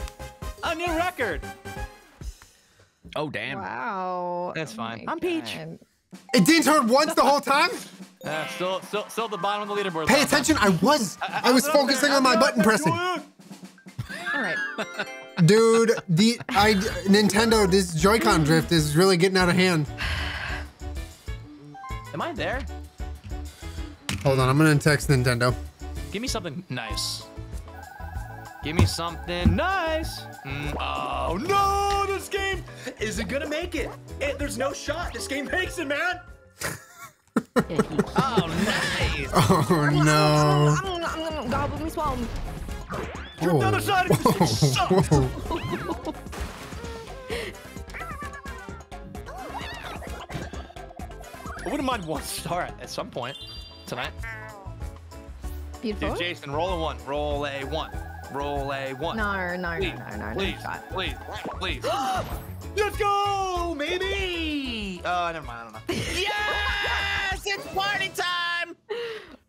A new record. Oh damn. Wow. That's Oh fine. my I'm Peach. God. It didn't turn once the whole time. (laughs) Uh, still, still, still at the bottom of the leaderboard. Pay attention. I was. I was focusing on my button pressing. All right. Dude, the I Nintendo this Joy-Con drift is really getting out of hand. Am I there? Hold on, I'm gonna text Nintendo. Give me something nice. Give me something nice. Mm, oh no, this game isn't gonna make it. it. There's no shot. This game (laughs) makes it, man. (laughs) Oh nice. (laughs) Oh no. I'm, I'm gonna gobble me swallow. me. Whoa. the other side. Whoa. I wouldn't mind one star at, at some point tonight. Beautiful. Dude, Jason, roll a one. Roll a one. Roll a one. No, no, no, Please, no, no, no, please, shot. please, please. (gasps) Let's go, maybe. Uh, never mind. I don't know. (laughs) yes, it's party time.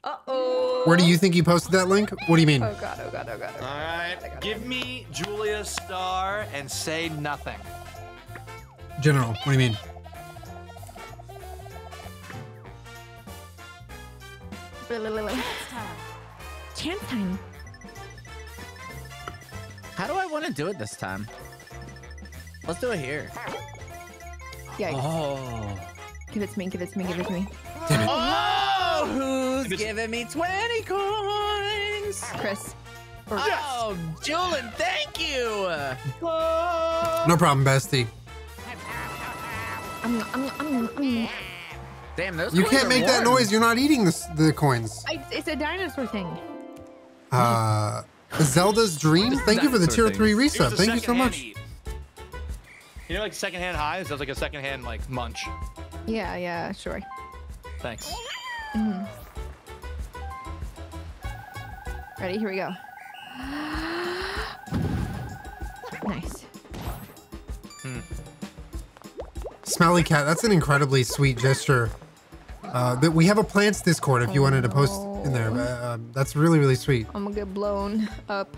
Uh oh. Where do you think you posted that link? What do you mean? Oh god, oh god, oh god. Oh All god. right, give me Julia's star and say nothing. General, what do you mean? Chance time. How do I want to do it this time? Let's do it here. Yikes. Oh. Give it to me, give it to me, give it to me. (laughs) Oh, (laughs) who's giving me 20 coins? Chris. Or Oh, Julien, thank you. No problem, bestie. I'm, I'm, I'm, I'm, Damn, those You can't are make that noise. You're not eating the, the coins. I, it's a dinosaur thing. Uh, Zelda's Dream. Thank you for the tier three reset. Thank you so much. eat. You know, like secondhand highs. That's like a secondhand like munch. Yeah, yeah, sure. Thanks. Ready? Here we go. (gasps) nice. Smelly cat. That's an incredibly sweet gesture. Uh, that we have a plants Discord if you wanted to post in there. But, um, that's really really sweet. I'm gonna get blown up.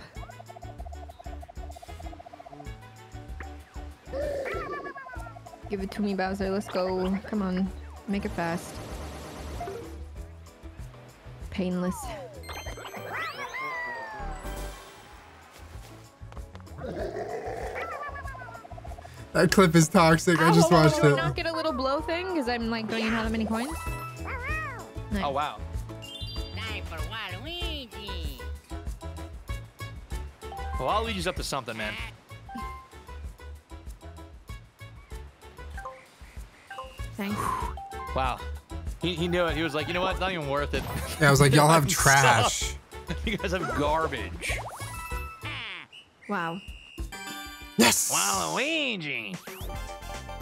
Give it to me, Bowser. Let's go. Come on. Make it fast. Painless. That clip is toxic. I just watched Do I it. not get a little blow thing because I'm like don't even have that many coins? Nice. Oh wow. Time for Waluigi. Well, I'll lead you up to something, man. Thanks. Wow. He, he knew it. He was like, you know what? It's not even worth it. Yeah, I was like, y'all have (laughs) trash. (laughs) you guys have garbage. Ah. Wow. Yes. Waluigi.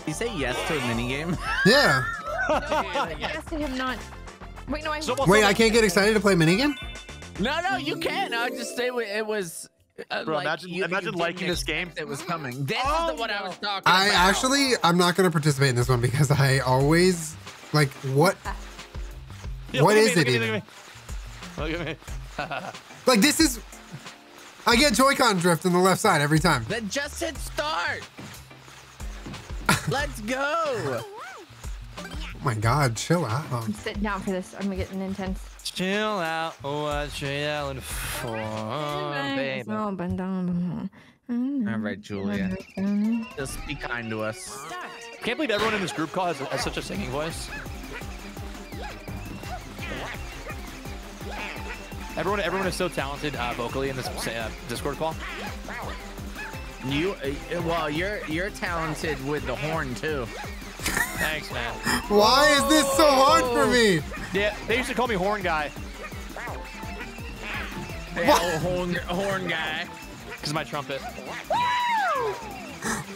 You say yes to a minigame? Yeah. (laughs) yes, I have not. Wait, no, I. So, Wait, I can't get excited to play minigun. no, no, you can. I just say it was. Uh, Bro, like imagine- you, imagine you liking this game. It was coming. This Oh, is the one I was talking about. I about. actually, I'm not gonna participate in this one because I always like what. Yeah, What look is at it me, Look at me. Look at me. Like this is. I get Joy-Con drift on the left side every time. Then just hit start. (laughs) Let's go. My god, chill out. I'm sitting down for this. I'm getting intense. Chill out. What you yelling for, baby? All right, Julia. Just be kind to us. Start. Can't believe everyone in this group call has, has such a singing voice. Everyone, everyone is so talented uh, vocally in this uh, Discord call. You, uh, well, you're you're talented with the horn too. Thanks, man. Why is this so hard for me? Yeah, they used to call me Horn Guy Hey, old horn, horn guy. because of my trumpet. (laughs)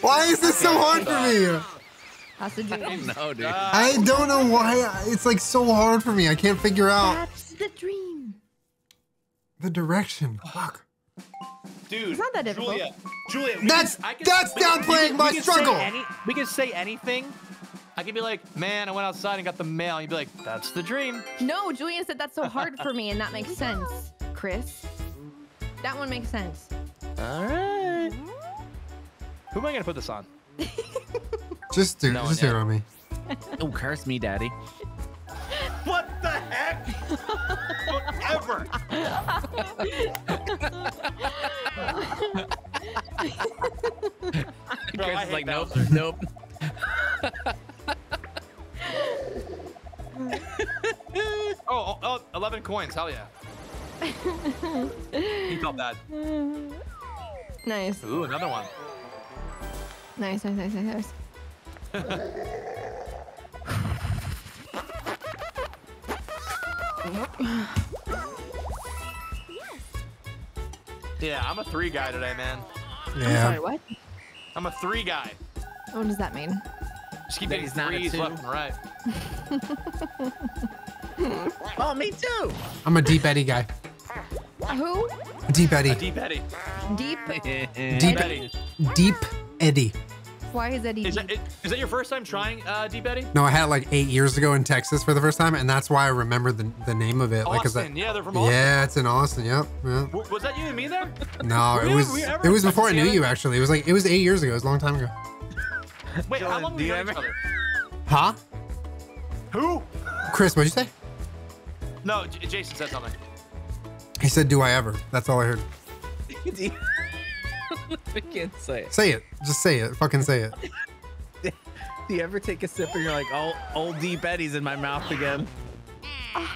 Why is this so hard for me? That's the dream. No, dude. Uh, I don't know why it's like so hard for me. I can't figure out That's the dream. the direction. Fuck. Dude, It's not that difficult. Julia, Julia, That's- can- I can- that's downplaying we can- my we say struggle. any- we can say anything. I can be like, man, I went outside and got the mail. And you'd be like, that's the dream. No, Julien said that's so hard for me, and that makes sense, Chris. That one makes sense. All right. Who am I gonna put this on? (laughs) Just do, No one just do it yet. on me. Oh, curse me, daddy. (laughs) What the heck? (laughs) Whatever. Bro, Chris hate is like, nope, Bowser. nope. (laughs) Oh, oh, oh, 11 coins. Hell yeah. he felt bad. Nice, Ooh, another one. nice, nice, nice, nice. nice. (laughs) Yeah, I'm a three guy today, man. Yeah. Sorry, what? I'm a three guy. What does that mean? Just keep That getting he's not a threes left and right. (laughs) Oh, me too. I'm a deep Eddy guy. Who? Deep Eddy. Deep Eddy. (laughs) Deep. Deep Eddy. Deep Eddy. Why is Eddie Is that, is that your first time trying uh, Deep Eddy? No, I had it like eight years ago in Texas for the first time, and that's why I remember the, the name of it. Like, 'cause Austin. I, yeah, they're from Austin. yeah, it's in Austin. Yep. Yeah. W- Was that you and me there? No, (laughs) it was ever it was before I knew you. Actually, it was like it was eight years ago. It was a long time ago. Wait, how long do we you known each other? Huh? Who? Chris, what'd you say? No, J- Jason said something. He said, "Do I ever?" That's all I heard. (laughs) I can't say it. Say it. Just say it. Fucking say it. (laughs) Do you ever take a sip and you're like, oh, old deep Eddy's in my mouth again? (laughs)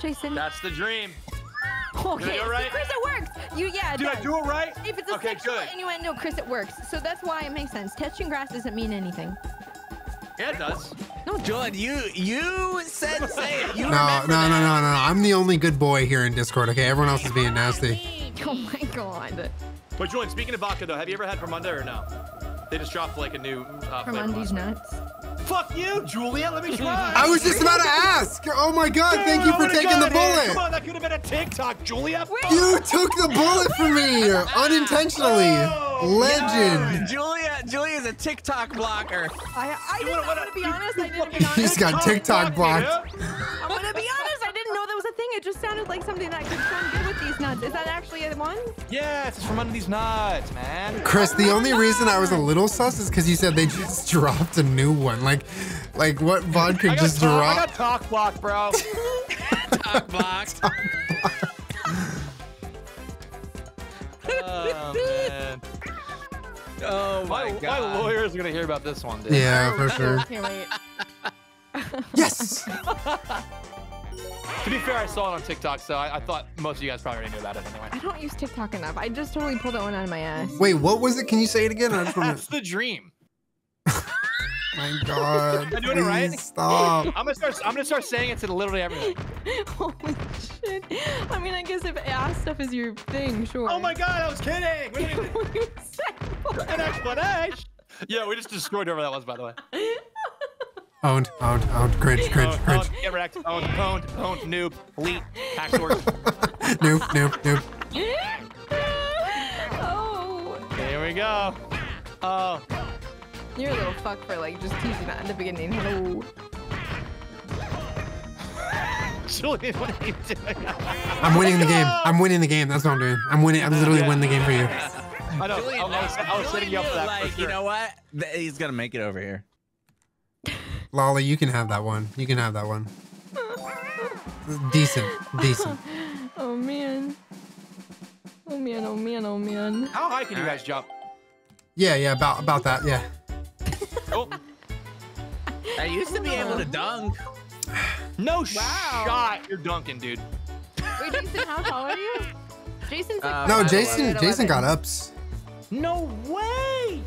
Jason. That's the dream. (laughs) okay, Did I do it right? Chris, it works. You, yeah. it Did I do it right? If it's a okay, sexual good. innuendo, Chris, it works. So that's why it makes sense. Touching grass doesn't mean anything. Yeah, it does. No, Jordan, you you said say it. You No, no, no, no, no, no. I'm the only good boy here in Discord. Okay, everyone else is being nasty. (laughs) Oh my god. But Julien, speaking of vodka though, have you ever had Vermunda or no? They just dropped like a new uh, From flavor Undies nuts. Fuck you, Julia. Let me (laughs) try. I was just about to ask. Oh my god! Thank you for taking the got it. Come bullet. on, that could have been a TikTok, Julia. You took the bullet from me (laughs) unintentionally. Oh, Legend. Julia, Julia's a TikTok blocker. I, I didn't, wanna- I'm gonna be honest, I didn't be He's honest. got TikTok blocked. I'm gonna be honest, I didn't know that was a thing. It just sounded like something that could sound good with these nuts. Is that actually a one? Yes, it's from under these nuts, man. Chris, the only reason I was a little sus is because you said they just (laughs) dropped a new one. Like, like what vodka just talk, I dropped? got talk block, bro. (laughs) Talk blocked. (laughs) oh man. Oh, oh My, my my god. lawyers are gonna hear about this one, dude. Yeah, for sure. Can't wait. Yes. To be fair, I saw it on TikTok, so I, I thought most of you guys probably already knew about it anyway. I don't use TikTok enough. I just totally pulled that one out of my ass. Wait, what was it? Can you say it again? I just wanna- the dream. (laughs) My God. I doing it right? Stop. I'm gonna start. I'm gonna start saying it to literally everything. (laughs) Holy shit. I mean, I guess if ass stuff is your thing, sure. Oh my god, I was kidding. (laughs) We didn't You said- An explanation. Yeah, we just destroyed whoever that was, by the way. Owned, owned, owned. Cringe, cringe, Owned, cringe. owned, get wrecked. Owned, owned, owned, noob, elite, hack source. (laughs) Nope, nope, nope. oh, Here we go. Oh, you're a little fuck for like just teasing that at the beginning. Hello. (laughs) Julien, what are you doing? I'm winning the game. I'm winning the game. That's what I'm doing. I'm winning. I'm literally winning the game for you. I know. Julien, I, I was, I was setting you up for that. like, for you know what? He's gonna make it over here. Lolly, you can have that one. You can have that one. Decent, decent. (laughs) Oh man. Oh man, oh man, oh man. How high can you guys jump? Yeah, yeah, about about that. Yeah. Oh, (laughs) I used to be able to dunk. no Wow. shot. You're dunking, dude. Wait, Jason, how tall are you? Jason's like Uh, No, 5'11". Jason. Jason got ups. No way.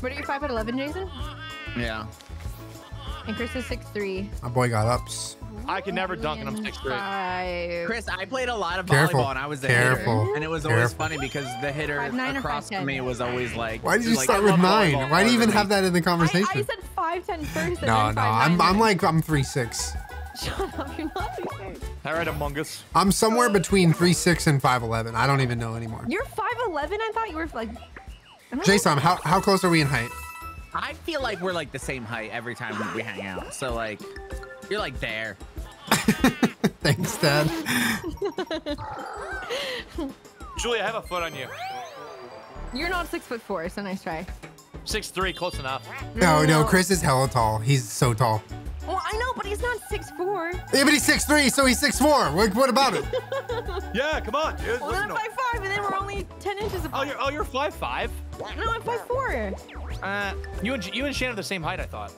What are you, 5 at 11, Jason? Yeah. And Chris is 6'3. My boy got ups. I can never dunk, and I'm six three. Chris, I played a lot of Careful, volleyball and I was the careful, hitter. And it was always careful. funny because the hitter 5'9" or across from me was always like, Why did you like, start with nine? Why do you even have that in the conversation? I said 5'10 first. and no, then no. 5'9". I'm I'm like I'm three six. Shut up, you're not three All right, Among Us. I'm somewhere between three six and five eleven. I don't even know anymore. You're 5'11? I thought you were like. Jason, how how close are we in height? I feel like we're like the same height every time we hang out. So like, you're like there. (laughs) Thanks, Dad. (laughs) Julia, I have a foot on you. You're not six foot four, so nice try. Six three, close enough. No, no, Chris is hella tall. He's so tall. Well, I know, but he's not six four. Yeah, but he's six three, so he's six four. What, what about it? (laughs) Yeah, come on, dude. Well, then I'm to five five, and then we're only ten inches Oh, apart. you're oh you're five five. No, I'm five four. Uh, you and you and Shannon are the same height, I thought.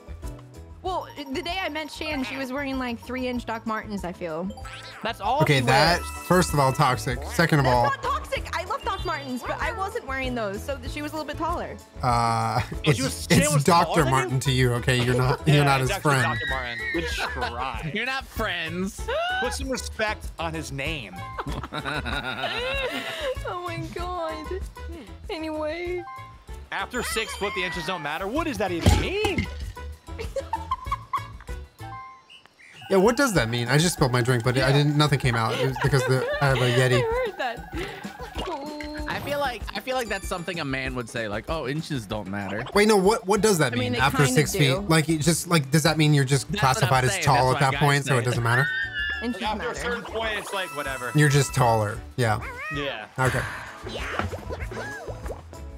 Well, the day I met Shan, she was wearing like three inch Doc Martens. I feel. That's all. Okay, she that wears. first of all toxic. Second of That's all, not toxic. I love Doc Martens, but I wasn't wearing those, so she was a little bit taller. uh, it's, you it's Doctor Martin you? to you. Okay, you're not (laughs) Yeah, you're not his friend. Dr. Martin. Good try. (laughs) You're not friends. Put some respect on his name. (laughs) Oh my god. Anyway. After six foot, the inches don't matter. What does that even mean? Yeah, what does that mean? I just spilled my drink, but I didn't. Nothing came out. It was because the, I have a (laughs) Yeti. I heard that. Oh. I feel like I feel like that's something a man would say, like, "Oh, inches don't matter." Wait, no. What what does that I mean, mean after six do. feet? Like, you just like does that mean you're just That's classified as saying. tall That's at that guys point, so it doesn't matter? Inches After a certain point, it's like whatever. You're just taller. Yeah. Yeah. Okay.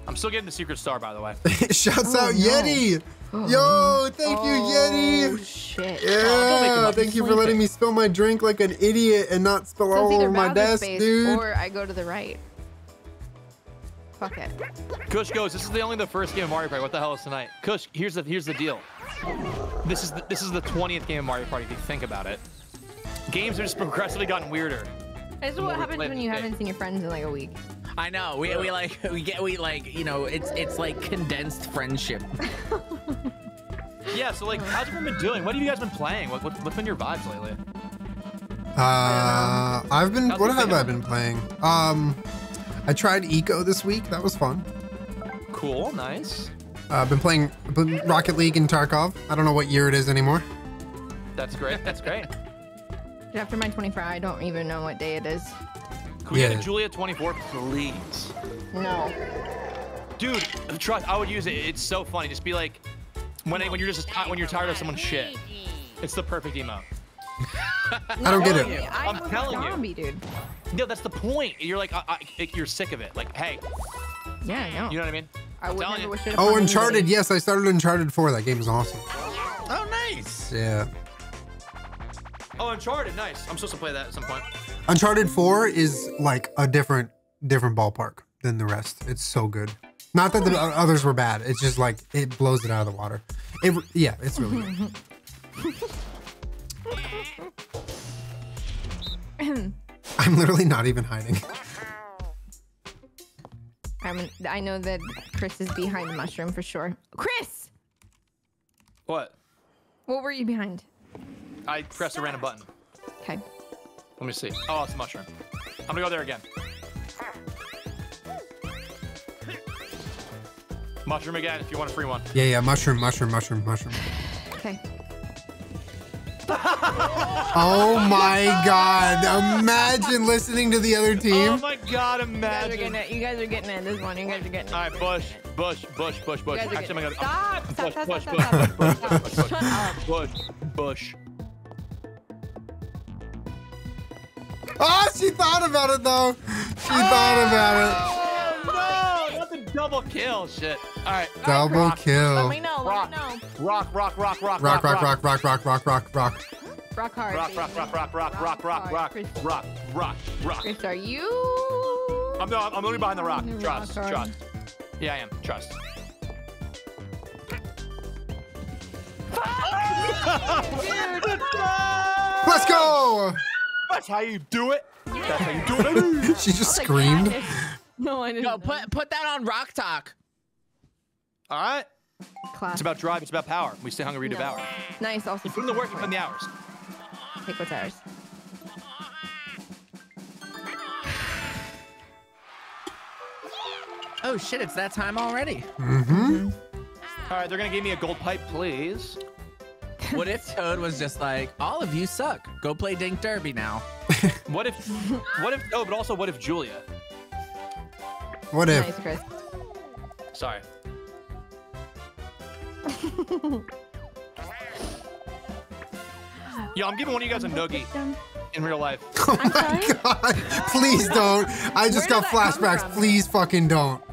I'm still getting the secret star, by the way. (laughs) Shouts Oh, out no. Yeti. Yo, oh. thank you, Oh Yeti. shit. Oh, don't make him Yeah, up. thank you for letting me spill my drink like an idiot and not spill So all over my desk, face dude. or I go to the right. Fuck it. Kush goes. This is the only the first game of Mario Party. What the hell is tonight? Kush, here's the here's the deal. This is the, this is the 20th game of Mario Party. If you think about it, games have just progressively gotten weirder. This is what happens when you game. haven't seen your friends in like a week. I know. We, we like we get we like you know it's it's like condensed friendship. (laughs) Yeah. So like, how's everyone been doing? What have you guys been playing? What, what what's been your vibes lately? Uh, I've been. How's What have been? I been playing? Um, I tried Eco this week. That was fun. Cool. Nice. Uh, I've been playing Rocket League and Tarkov. I don't know what year it is anymore. That's great. That's great. (laughs) After my 24, I don't even know what day it is. Can we get Yeah. a Julia 24, please? No. Dude, trust. I would use it. It's so funny. Just be like, when when you're just when you're tired of someone's shit. It's the perfect emote. I don't get it. you, I I'm was a telling you. dude. No, that's the point. You're like, I, I, you're sick of it. Like, hey, Yeah, I know. you know what I mean? I would telling you. wish it Oh, Uncharted. anybody. Yes, I started Uncharted 4. That game is awesome. Oh, nice. Yeah. Oh, Uncharted, nice. I'm supposed to play that at some point. Uncharted 4 is like a different different ballpark than the rest. It's so good. Not that the others were bad. It's just like it blows it out of the water. It yeah, it's really good. (laughs) I'm literally not even hiding. I'm, I know that Chris is behind the mushroom for sure. Chris! What? What were you behind? I pressed a random button. Okay. Let me see. Oh, it's a mushroom. I'm gonna go there again. Mushroom again if you want a free one. Yeah, yeah, mushroom, mushroom, mushroom, mushroom. Okay. Oh my god. Imagine listening to the other team. Oh my god, You guys are getting imagine. You guys are getting it. This one. You guys are getting it. All right, Bush, Bush, Bush, Bush, You Bush. guys are Actually, getting I'm it. gonna Stop! Stop! Bush, Stop! Bush, Stop! Bush, Stop! Bush, Stop! Bush, Stop! Bush, Shut up. Bush, Bush. Oh, she thought about it though. She thought about it. no, not the double kill. Shit. All right. Double rock. kill. Let me know. Rock. Let me know. Rock, rock, rock, rock, Rock, rock, rock, rock, rock, rock, rock, rock. Rock hard. rock, baby. rock, rock, rock, rock, rock, rock, rock, rock, rock, rock. Chris, are you? I'm no, I'm only behind the rock. Rock Trust, trust. Yeah, I am. Trust. Let's go! That's how you do it. That's how you do it. (laughs) She just Like, screamed. practice. (laughs) No, I didn't. Yo, put put that on Rock Talk. All right. Class. It's about drive. It's about power. We stay hungry, we No. devour. Nice. Also, You put in the work. You put in the hours. take what's ours. Oh shit, it's that time already. Mm-hmm. All right, they're gonna give me a gold pipe, please. What if Toad was just like, all of you suck. Go play Dink Derby now. (laughs) What if? What if? Oh, but also, what if Julia? What if? Nice, Chris. Sorry. (laughs) Yo, I'm giving one of you guys a noogie in real life. (laughs) Oh my god. Please don't. I just Where got did that come flashbacks. Please fucking don't.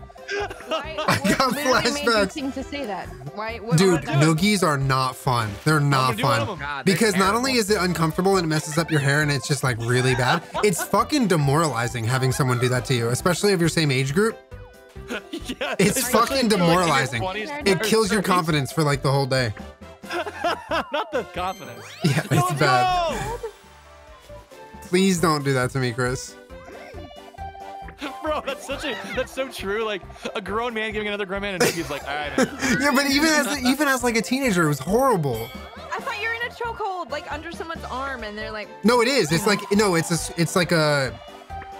Why, I what got literally made you flashbacks. to say that? Why? What, Dude, what- noogies are not fun. They're not gonna do one of fun. God, they're Because not only is it uncomfortable and it messes up your hair and it's just like really bad, (laughs) it's fucking demoralizing having someone do that to you, especially of your same age group. yeah, It's fucking if like, demoralizing. It or kills your confidence for like the whole day. (laughs) Not the confidence. Yeah, No, it's bad. no! Please don't do that to me, Chris. (laughs) Bro, that's such a that's so true. Like a grown man giving another grown man a noogie is like, all right, man. (laughs) Yeah, but even as even as like a teenager, it was horrible. I thought you were in a chokehold, like under someone's arm, and they're like, No, it is. It's like no, it's a, s- it's like a,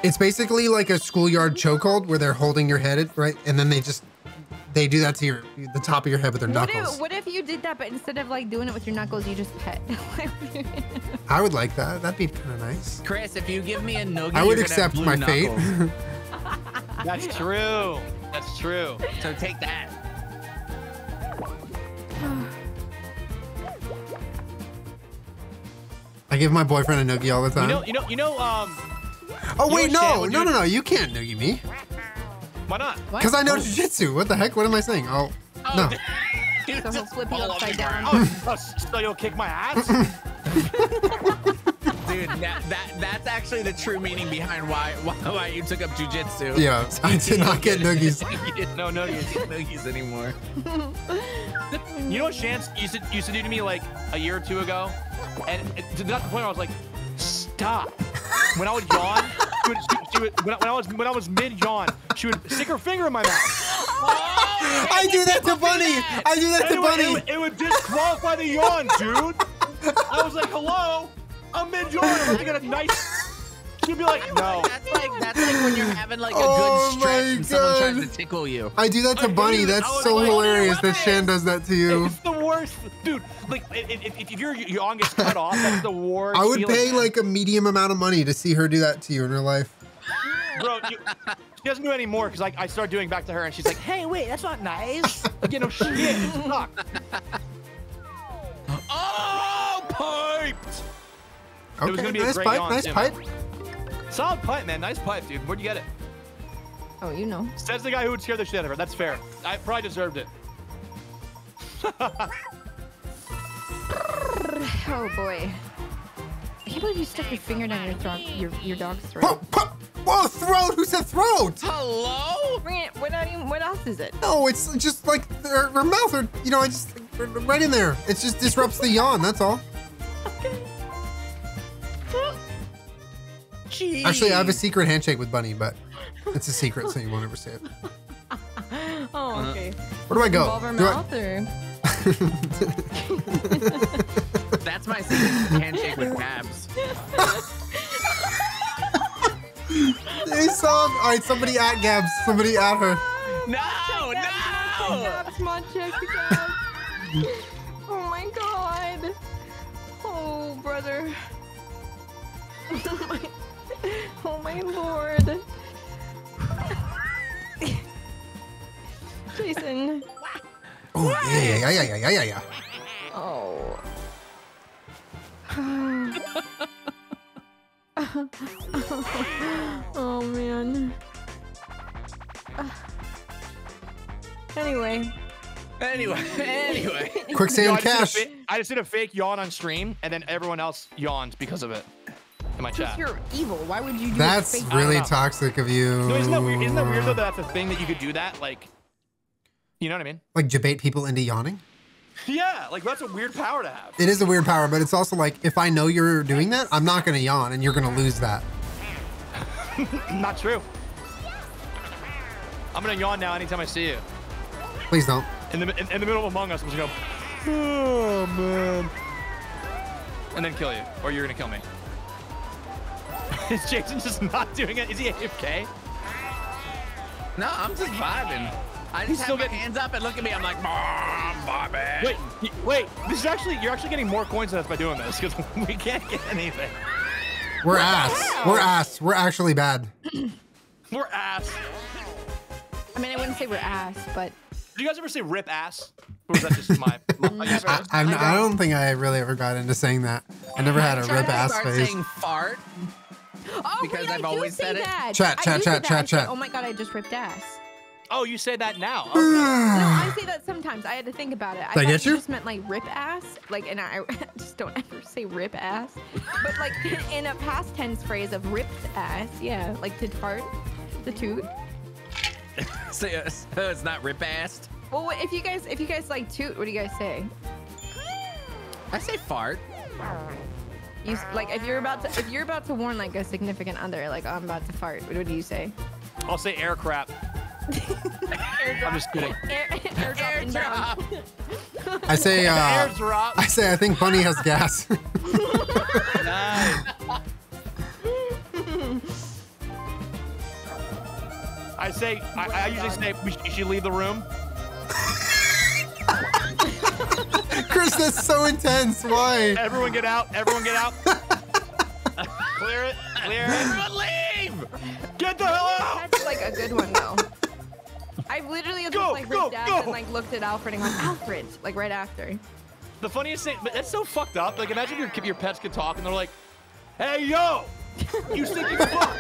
it's basically like a schoolyard chokehold where they're holding your head right, and then they just they do that to your the top of your head with their what knuckles. if, what if you did that, but instead of like doing it with your knuckles, you just pet? (laughs) I would like that. That'd be kind of nice. Chris, if you give me a noogie, I would you're gonna have accept blue my fate. (laughs) That's true. That's true. So take that. I give my boyfriend a noogie all the time. You time. know, you know, you know. Um, oh you wait, know no, would no, no, no, you can't noogie me why not? because I know jujitsu. What the heck? What am I saying? Oh, oh no. (laughs) Dude, So he'll flip you upside down. (laughs) Oh, oh, so you'll kick my ass? (laughs) Dude, that, that that's actually the true meaning behind why why, why you took up jujitsu. Yeah, I did not get noogies. you didn't No, no, noogies anymore. You know what Chance used to used to do to me like a year or two ago, and it, to the point where I was like, stop. When I would yawn, she would, she, she would when, I, when I was when I was mid yawn, she would stick her finger in my mouth. (laughs) I do that to Bunny. I do that to it, it, Bunny. would, it would disqualify the yawn, dude. I was like, hello, I'm mid yawn. I got a nice. She'd be like, no. That's like that's like when you're having like a Oh good stretch my and someone tries God. to tickle you. I do that to I Bunny. hate. That's I so like, hilarious that Shan does that to you. It's the worst, dude. Like, if, if, if your yawn gets cut off, that's the worst. I would pay like a medium amount of money to see her do that to you in real life. bro. You, she doesn't do it anymore because like I start doing back to her, and she's like, "Hey, wait, that's not nice." Like, you know, shit, it sucks. Oh, piped! was Okay, gonna be a nice great pipe, nice too. pipe. Solid pipe, man. Nice pipe, dude. Where'd you get it? Oh, you know. Says the guy who would scare the shit out of her. That's fair. I probably deserved it. (laughs) Oh boy. I can't believe you stuck your finger down your throat, your your dog's Whoa, throat. whoa, whoa, throat. Who said throat? Hello? Bring it. What, are what else is it? No, it's just like her, her mouth, or you know, I just right in there. It just disrupts the yawn. That's all. Jeez. Actually, I have a secret handshake with Bunny, but it's a secret, so you won't ever see it. (laughs) Oh, uh, okay. Where do I go? Involve her Do I- or? (laughs) That's my secret handshake with Babs. Hey, song. All right, somebody at Gabs. Somebody at her. No, no! Gabs, come on, check it oh my god. Oh, brother. (laughs) Oh my, (laughs) oh my lord. (laughs) Jason. Oh yeah, yeah, yeah, yeah, yeah, yeah, yeah. Oh. (laughs) oh man. Anyway, Anyway, anyway. I Quicksand just did a cash. fa- I just did a fake yawn on stream, and then everyone else yawned because of it in my because chat. you're evil. Why would you do That's a fake? don't really toxic of you. No, isn't that weird? Isn't that weird though? That that's a thing that you could do that, like, you know what I mean? Like debate people into yawning? Yeah, like that's a weird power to have. It is a weird power, but it's also like if I know you're doing that, I'm not gonna yawn and you're gonna lose that. (laughs) Not true. I'm gonna yawn now anytime I see you. Please don't. In the in, in the middle of Among Us, I'm just gonna go, oh man, and then kill you, or you're gonna kill me. (laughs) Is Jason just not doing it? Is he AFK? No, I'm just vibing. I He's just still have my getting- hands up and look at me. I'm like, Mom, Bobby. Wait, wait. This is actually you're actually getting more coins than us by doing this because (laughs) we can't get anything. We're ass. We're ass. We're actually bad. (clears throat) We're ass. I mean, I wouldn't say we're ass, but Did you guys ever say rip ass? Or was that just my? I (laughs) I, I'm, I don't think I really ever got into saying that. I never had a Try rip to ass start face. saying fart. Oh, Because wait, I've I always do say said it. that. Chat, I chat, say chat, that. chat, say, chat. Oh my god, I just ripped ass. Oh, you say that now. (sighs) Okay. No, I say that sometimes. I had to think about it. I Did I thought get you? just meant like rip ass, like, and I (laughs) just don't ever say rip ass. But like (laughs) in a past tense phrase of ripped ass, yeah, like to fart, to toot. (laughs) So, so it's not rip assed. Well, if you guys, if you guys like toot, what do you guys say? I say fart. You like if you're about to if you're about to warn like a significant other, like oh, I'm about to fart. What do you say? I'll say air crap. (laughs) I'm just kidding. (laughs) Air, airdrop inbound. I say, (laughs) uh, Airdrop. I say, I think Bunny has gas. Nice. I say, I, I usually say we should, you should leave the room. Chris, that's so intense. Why? Everyone get out. Everyone get out. clear it. Clear it. Everyone leave! Get the hell out. That's like a good one though. I literally just Go, like go, ripped ass go. and like looked at Alfred and went Alfred, like right after. The funniest thing, but that's so fucked up. Like, imagine your your pets could talk and they're like, "Hey, yo, you stinky fuck."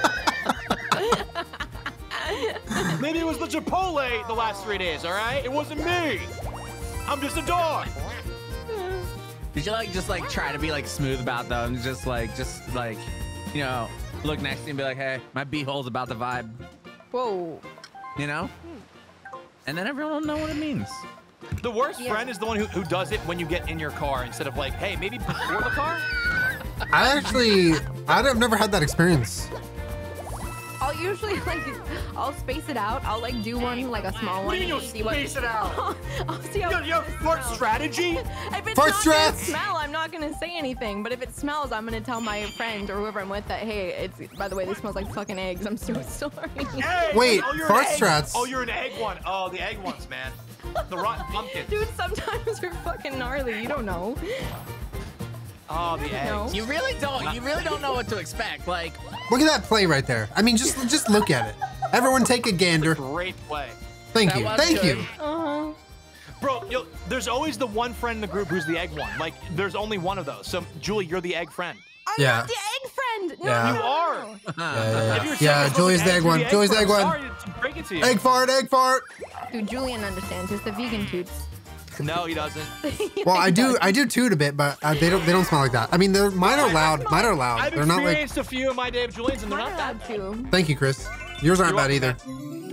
Maybe it was the Chipotle the last three days. All right, it wasn't me. I'm just a dog. Did you like just like try to be like smooth about them? Just like, just like, you know, look next to you and be like, hey, my beehole's about the vibe, Whoa. you know? Hmm. And then everyone will know what it means. The worst Yeah. friend is the one who, who does it when you get in your car instead of like, hey, maybe before the car. (laughs) I actually, I've never had that experience. I'll usually (laughs) like I'll space it out. I'll like do one like a small What one. do you mean and what- space it out? (laughs) I'll see how You, you have it flirt smells. strategy. (laughs) If it's Fart not gonna strats. smell, I'm not gonna say anything. But if it smells, I'm gonna tell my friend or whoever I'm with that hey, it's by the way, this smells like fucking eggs. I'm so sorry. Hey, Wait, oh, fart strats. Oh, you're an egg one. Oh, the egg ones, man. The rotten pumpkin. Dude, sometimes you're fucking gnarly. You don't know. Oh, the eggs. No. You really don't, you really don't know what to expect. Like, Look at that play right there. I mean, just just look at it. Everyone take a gander. Great play. Thank That you. Thank good. you. Uh, Bro, yo, there's always the one friend in the group who's the egg one. Like, there's only one of those. So, Julie, you're the egg friend. I'm Yeah. not the egg friend. No, Yeah. You are. Yeah, yeah, yeah. Yeah, Julie's the supposed egg one. Julie's the egg friend, one. Sorry to break it to you. Egg fart, egg fart. Dude, Julien understands. It's the vegan toots. (laughs) No, he doesn't. (laughs) Well, I do, I do toot a bit, but uh, they don't, they don't smell like that. I mean, they're mine are loud. Mine are loud. I've They're not like. experienced a few of my Dave Julians, and they're not that bad. to. Thank you, Chris. Yours aren't You're bad either.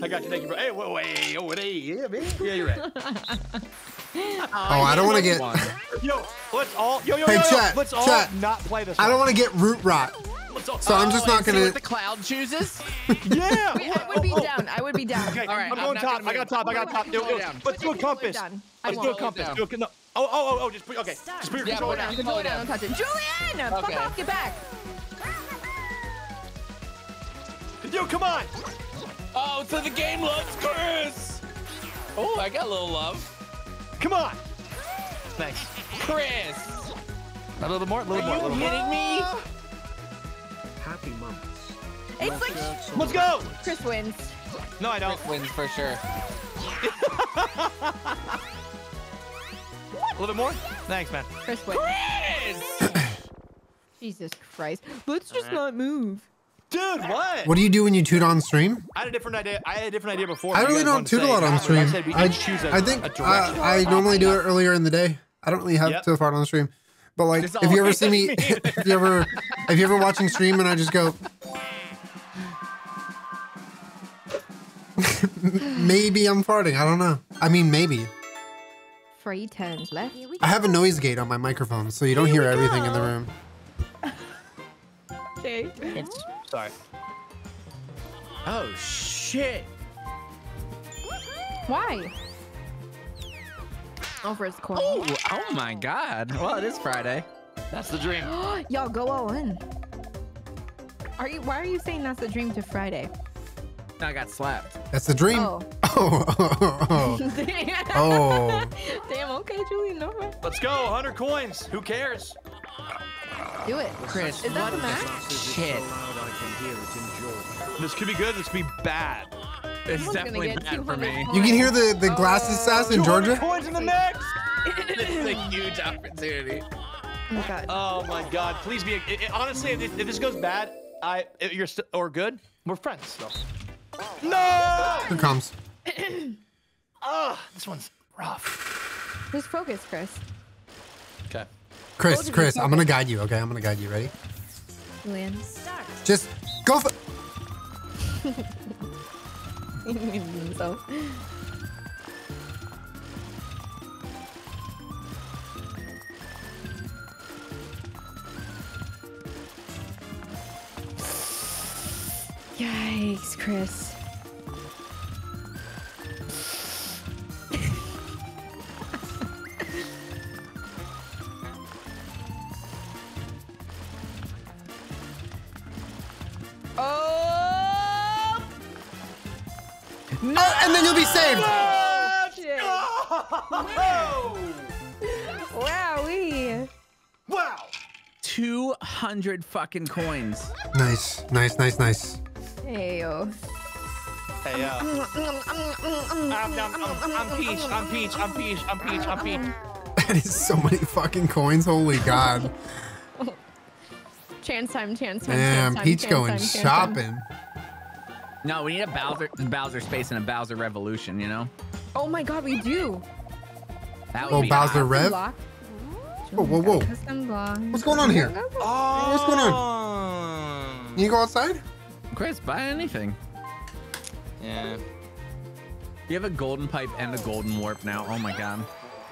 I got you. Thank you, bro. Hey, wait, wait, oh, hey, yeah, man. Yeah, you're right. (laughs) Oh, I don't want to get. Yo, let's all, yo, yo, Hey, yo, yo, chat, let's all chat. not play this. I don't want to get root rot. Let's So I'm just oh, not gonna. what the cloud chooses. (laughs) yeah. (laughs) Wait, I would be oh. down. I would be down. Okay, All right, I'm I'm going top. I got top. I got top. Yo, Slow. Let's do a compass. down. Let's do a compass. Do a, no. Oh, oh, oh, oh, just put, okay. Just put your Yeah, controller it down. down. Just down. down. Don't touch it. Julien! Fuck off. Get back. Yo, come on. Oh, so the game loves Chris. Oh, I got a little love. Come on. Thanks. Chris, A little bit more. A little are more. A you little more. kidding me? Happy months. It's like Let's go. Chris wins. No, I don't. Chris wins for sure. (laughs) A little bit more. Thanks, man. Chris wins. Chris! (coughs) Jesus Christ. Let's just not move. Dude, what? What do you do when you toot on stream? I had a different idea. I had a different idea before. I but you really don't wanted toot a lot on stream. said we I, each choose a, I think a. I, I normally do it earlier in the day. I don't really have Yep. to fart on the stream. But like, Just if you ever always (laughs) see me, me. (laughs) if you ever, if you ever watching stream and I just go, (laughs) maybe I'm farting. I don't know. I mean, maybe. Three turns left. I have a noise gate on my microphone, so you don't hear everything in the room. Okay. Sorry. Oh shit. Why? Over his corner. Oh, oh my god. Well, it is Friday. That's the dream. (gasps) Y'all go all in. Are you? Why are you saying that's a dream to Friday? I got slapped. That's the dream. Oh. (laughs) Oh, oh, oh, Damn. oh. Damn. Okay, Julien. No. problem. Let's go. 100 coins. Who cares? Do it. Chris, Is that what the the max? shit? Loud I can hear it in Georgia. This could be good. This could be bad. It's Someone's definitely bad for 200 me. You can hear the the glasses oh. sass in Georgia. coins in the mix. (laughs) this is a huge opportunity. Oh my god. Oh my God! Please be. It, it- honestly, if, this- if this goes bad, I if you're st- or good, we're friends still. No! Here comes. Ugh, (clears throat) ah, this one's rough. Just focus, Chris. Okay. Chris, Both Chris, I'm gonna guide you. Okay, I'm gonna guide you. Ready? Julien. start. Just go for. so. (laughs) Yikes, Chris. (laughs) oh! Oh, and then you'll be saved. Shit. Oh! Wowee. Wow! 200 fucking coins. Nice, nice, nice, nice. Hey, yo. Hey, uh, I'm, I'm, I'm, I'm Peach. I'm Peach. I'm Peach. I'm Peach. I'm Peach. (laughs) That is so many fucking coins. Holy God. Chance time, chance time. Damn, chance Peach chance going time, shopping. No, we need a Bowser Bowser space and a Bowser Revolution, you know? Oh my god, we do. That would Oh, be Bowser hot. Rev? Block. Whoa, whoa, whoa. What's going on here? Oh. What's going on? You go outside? Chris, buy anything. Yeah. You have a golden pipe and a golden warp now. Oh my god.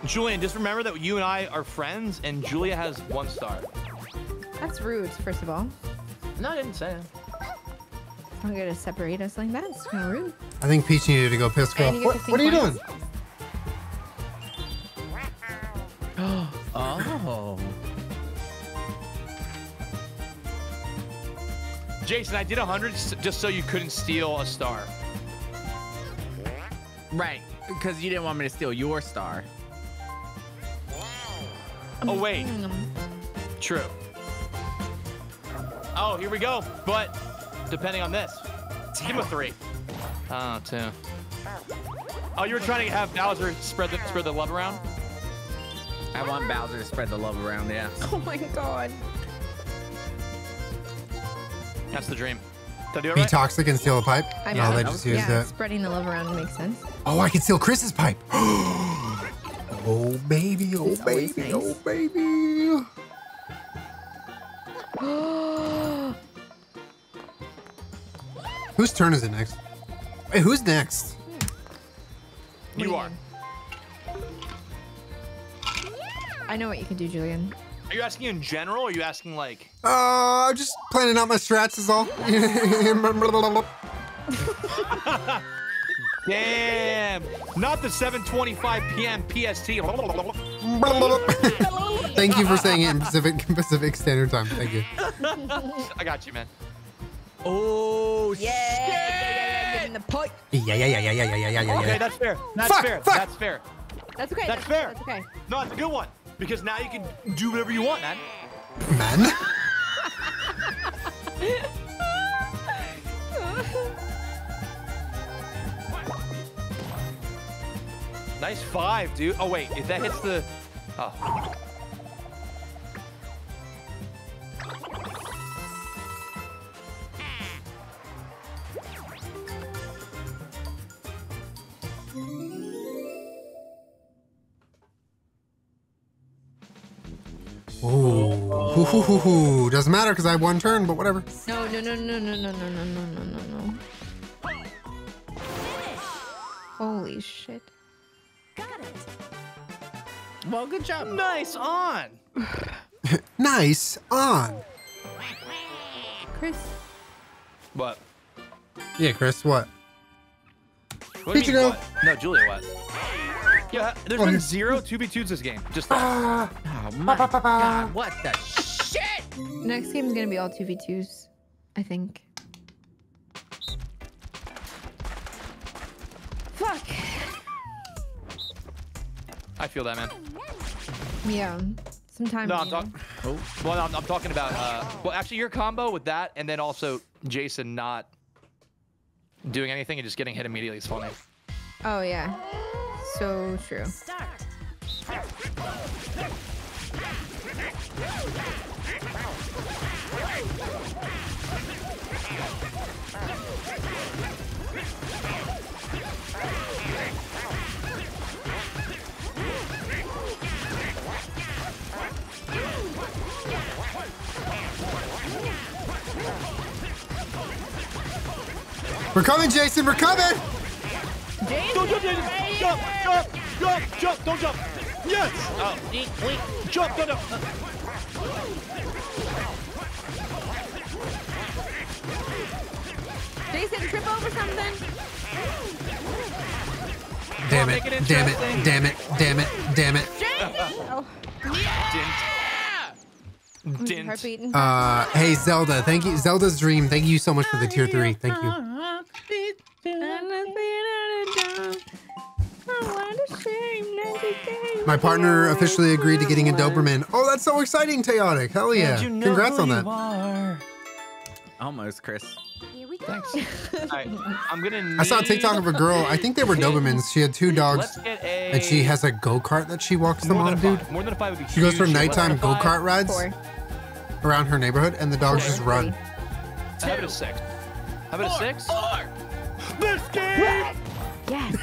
Julian, just remember that you and I are friends, and Julia has one star. That's rude, first of all. No, I didn't say it. It's not gonna separate us like that. It's kind of rude. I think Peach needed to go piss girl. And you get What, what are you doing? (gasps) Oh. Jason, I did 100 just so you couldn't steal a star. Right. Because you didn't want me to steal your star. Oh, wait. True. Oh, here we go. But depending on this, give him a three. Oh, two. Oh, you were trying to have Bowser spread the spread the love around. I want Bowser to spread the love around, yeah. (laughs) Oh my god. That's the dream. Did I do it Be right? toxic and steal a pipe? I no, know. they just yeah, used it. spreading the love around makes sense. Oh, I can steal Chris's pipe. (gasps) oh, baby. Oh, It's baby. nice. Oh, baby. (gasps) Whose turn is it next? Wait, who's next? You are. I know what you can do, Julien. Are you asking in general, or are you asking like? Uh, I'm just planning out my strats is all. (laughs) Damn! Not the 7:25 p.m. PST. Thank you for saying it in Pacific Pacific Standard Time. Thank you. I got you, man. Oh, Yeah. Get in the pipe. Yeah, yeah, yeah, yeah, yeah, yeah, yeah, yeah, Okay, that's fair. That's Fuck, fair. fuck. That's fair. That's okay. That's fair. That's okay. No, it's a good one because now you can do whatever you want, man. Man. (laughs) Nice five, dude. Oh wait, if that hits the, oh. Oh, hoo. doesn't matter because I have one turn, but whatever. No, no, no, no, no, no, no, no, no, no, no, no. Holy shit. Got it. Well, good job. Nice on. (sighs) Nice on. Chris. What? Yeah, Chris. What? What do you girl. what? No, Julia, what? Yeah, there's Oh, been you- zero 2v2s this game. Just (gasps) that. Oh my (laughs) god, what the shit? Next game is gonna be all 2v2s, I think. Fuck. I feel that, man. Yeah. Sometimes. No, I'm you know. talking. Well, I'm, I'm talking about. Uh, well, actually, your combo with that, and then also Jason not doing anything and just getting hit immediately is funny. Oh yeah. So true. Start. We're coming, Jason. We're coming. Don't jump, Jason! Jump, jump, jump, jump! Don't jump! Yes! Oh, wait. Jump! No, no. Jason, trip over something. Damn it. it Damn it. Damn it. Damn it. Damn it. Oh, Didn't. Didn't. Uh, hey Zelda. Thank you, Zelda's Dream. Thank you so much for the tier three. Thank you. My partner officially agreed to getting a Doberman. Oh, that's so exciting, Chaotic. Hell yeah. Congrats on that. Almost, Chris. Here we go. Thanks. (laughs) All right, I'm gonna. Need... I saw a TikTok of a girl. I think they were Dobermans. She had two dogs, Let's get a. and she has a go kart that she walks them on, than a dude. five. More than a five would be She goes for huge. Less than nighttime go kart rides Four. around her neighborhood, and the dogs just run. How about a six? How about a six? Four. This game. Yes.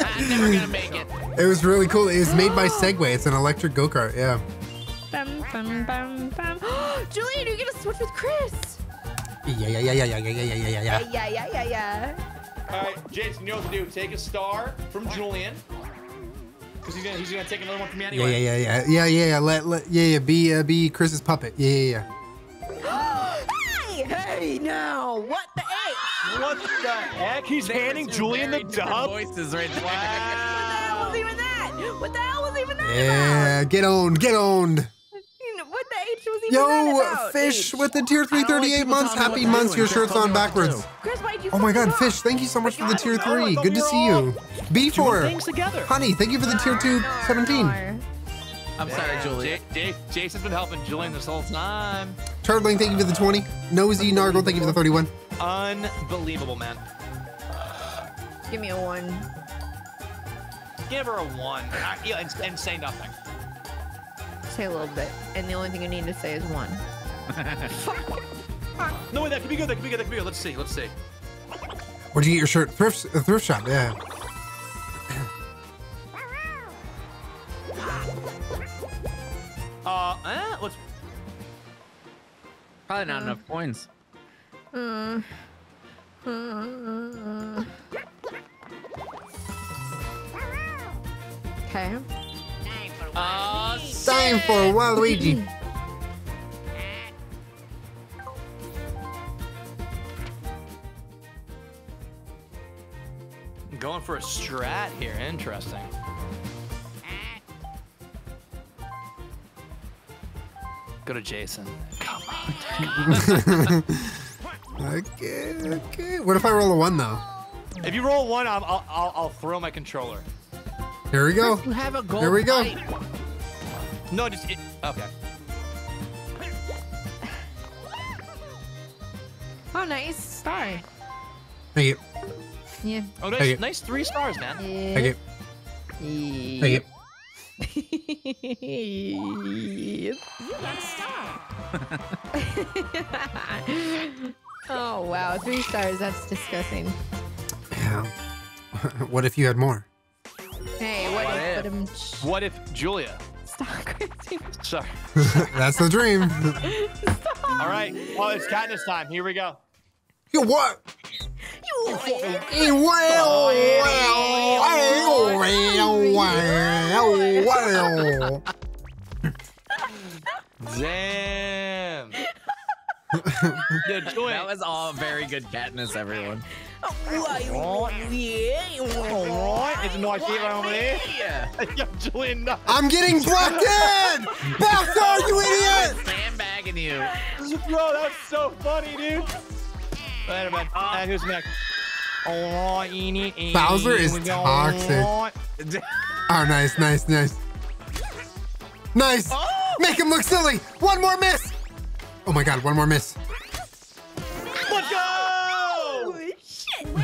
I'm (laughs) (laughs) never gonna make it. It was really cool. It was made by Segway. It's an electric go kart. Yeah. bum, bum, bum, bum. (gasps) Julien, you're gonna switch with Chris. Yeah, yeah, yeah, yeah, yeah, yeah, yeah, yeah, yeah, yeah. Yeah, yeah, yeah, yeah, yeah. All right, Jason, you know what to do. Take a star from Julien. Because he's gonna, he's gonna take another one from me anyway. yeah, yeah, yeah, yeah, yeah, yeah. Let, let, yeah, yeah. Be, uh, be Chris's puppet. Yeah, yeah, yeah. (gasps) hey, hey, now, what the H? What the heck? He's handing Julien the dub. Voices right there. What the hell was even that? What the hell was even that Yeah, get owned, get owned. about? You know, what the even Yo, about? Fish H? with the tier I don't like 338 months. Happy months. Your shirt's on tell me what to backwards. Chris, why'd you Oh my god, Fish, thank you so much for the tier know, 3. Good to see you. B4. Honey, thank you for the tier 2 17. I'm sorry, Julie. J- J- Jason's been helping Julien this whole time. Turtling, thank you for the 20. Nosy Nargle, thank you for the 31. Unbelievable, man. Give me a one. Give her a one. Uh, yeah, and, and say nothing. Say a little bit, and the only thing you need to say is one. (laughs) No, way, that could be good. That could be good. That could be good. Let's see. Let's see. Where'd you get your shirt? Thrift, uh, thrift shop, yeah. (clears throat) Uh, eh, let's. Probably not enough coins. Uh, uh, okay. Time for Uh, Waluigi. Time for Waluigi. Going for a strat here. Interesting. Go to Jason. Come on. (laughs) Okay, okay. What if I roll a 1 though? If you roll one, I'll, I'll, I'll throw my controller. Here we go. You have a gold Here we go. pipe. No, just it, okay. Oh, nice star. Thank you. Yeah. Oh, nice, nice three stars, man. Thank you. Thank you. You got a star. oh wow, three stars. That's disgusting. Yeah. (laughs) what if you had more? Hey, what What if? if? What if Julia Stop, (laughs) Chrissy. (laughs) Sorry. (laughs) That's the dream. All right. Well, it's Katniss time. Here we go. Yo, what? Hey, well, well, well, well, well. Damn. Yeah, (laughs) Julien. That was all very good Katniss, everyone. All right. It's a nice evening over there. Yeah. Julien, no. I'm getting blocked in! Bastard, you idiot! Sandbagging you. Bro, that's so funny, dude. Wait a minute. And who's next? All right, Enid, Enid, Bowser is toxic. Oh, nice, nice, nice. Nice! Oh! Make him look silly! One more miss! Oh my god, one more miss. Let's go!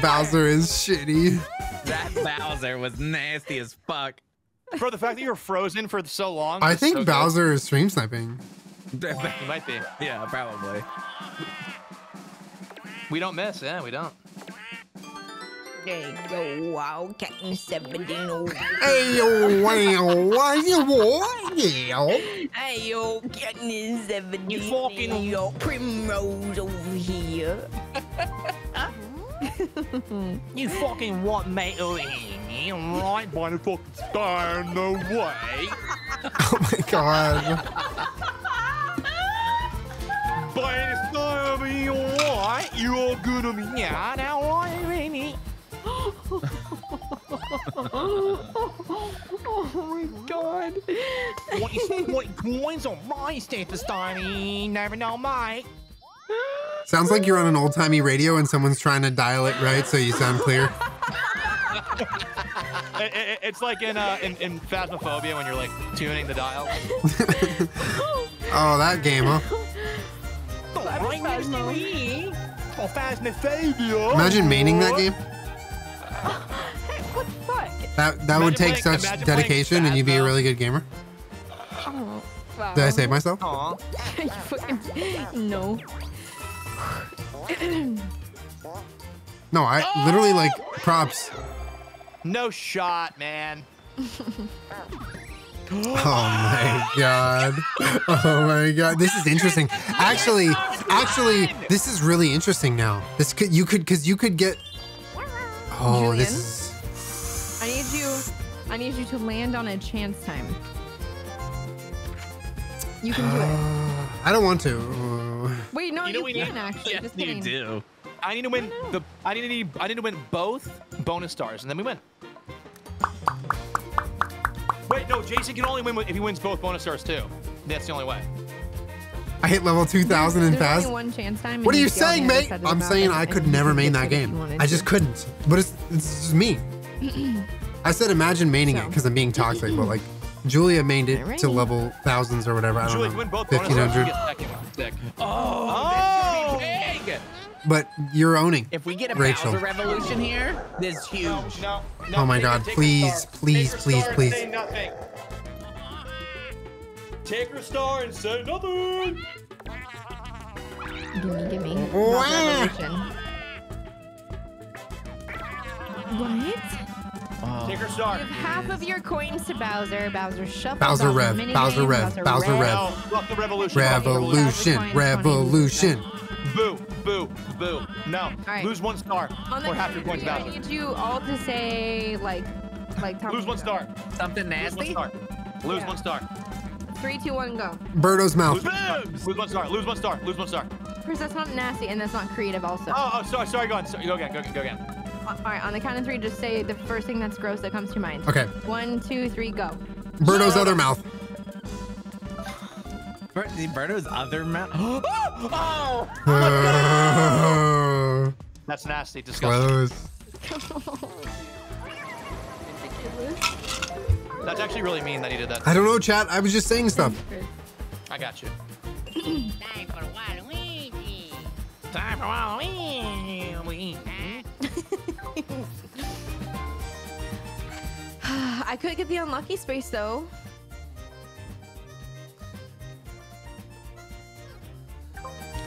Bowser is shitty. That Bowser was nasty as fuck. Bro, the fact that you were frozen for so long. I think so good. Bowser is stream sniping. He (laughs) might be. Yeah, probably. We don't miss. Yeah, we don't. There you go. Wow, Captain 17. Hey, yo, wow, why you what? Yeah. Hey, yo, Captain 17. You fucking- Yo, Primrose over here. (laughs) You fucking what, mate? Right by the fucking stand the way. (laughs) Oh my god. But it's gonna be alright. You're gonna be out, alright, baby. Oh my god. What is what coins on my status, Donnie? Never know, mate. Sounds like you're on an old timey radio and someone's trying to dial it right so you sound clear. It- it- it's like in uh in, in Phasmophobia when you're like tuning the dial. (laughs) Oh, that game, huh? Phasmo. Phasmophobia. Imagine maining that game. What the fuck? That that would take playing- such imagine playing dedication and you'd be a really good gamer. Oh, wow. Did I save myself? Aw. you (laughs) fucking. No. No, I literally like (laughs) props. No shot, man. Oh my god. Oh my god. This is interesting. Actually, actually, this is really interesting now. This could you could cause you could get Oh, this Julien? is I need you. I need you to land on a chance time. You can do it. I don't want to. Uh, Wait, no, You you, know we can need- actually. Yes, Just you do. I need to win the. I need to need. I need to win both bonus stars, and then we win. Wait, no. Jason can only win if he wins both bonus stars too. That's the only way. I hit level 2000 and There's fast. only one chance time. What are you it's the only saying, mate? side of the I'm saying I could never main that it if you game. I just couldn't. But it's, it's just me. (clears throat) I said imagine maining it because I'm being toxic, but like Julia mained it to level thousands or whatever. I don't Julie, know. if you win both bonus stars, you 1500. get second. Sick. Oh, Oh! this big. But you're owning. If we get a Rachel. Bowser revolution here, this is huge. No, no, no. Oh my God, her- take her please, please, please, please. Say nothing. Take her star and say nothing. Gimme, gimme. Not Wah. revolution. What? Take her star. Give half of your coins to Bowser. Bowser shuffle. Bowser Rev, mini Bowser game, Rev, Bowser Rev. No, fuck the revolution. fuck the Revolution, Coins, revolution. Boo, boo, boo. No. right. Lose one star On the or half count your of points three, I need you all to say like, like. Tom Lose one star. Something Lose one nasty? star. Lose Yeah. one star. Three, two, one, go. Birdo's mouth. Lose one star. Lose one star. Lose one star. Lose one star. First, that's not nasty, and that's not creative. Also. Oh, oh, sorry, sorry. Go on. Sorry, go again. Go again. Go again. All right, on the count of three, just say the first thing that's gross that comes to mind. Okay. One, two, three, go. Birdo's other mouth. Bir- the Birdo's other mouth. (gasps) oh! Uh, That's nasty. Disgusting. close. (laughs) That's actually really mean that he did that. I don't know, chat. I was just saying stuff. I got you. Time for Waluigi. Time for Halloween. (sighs) I could get the unlucky space though.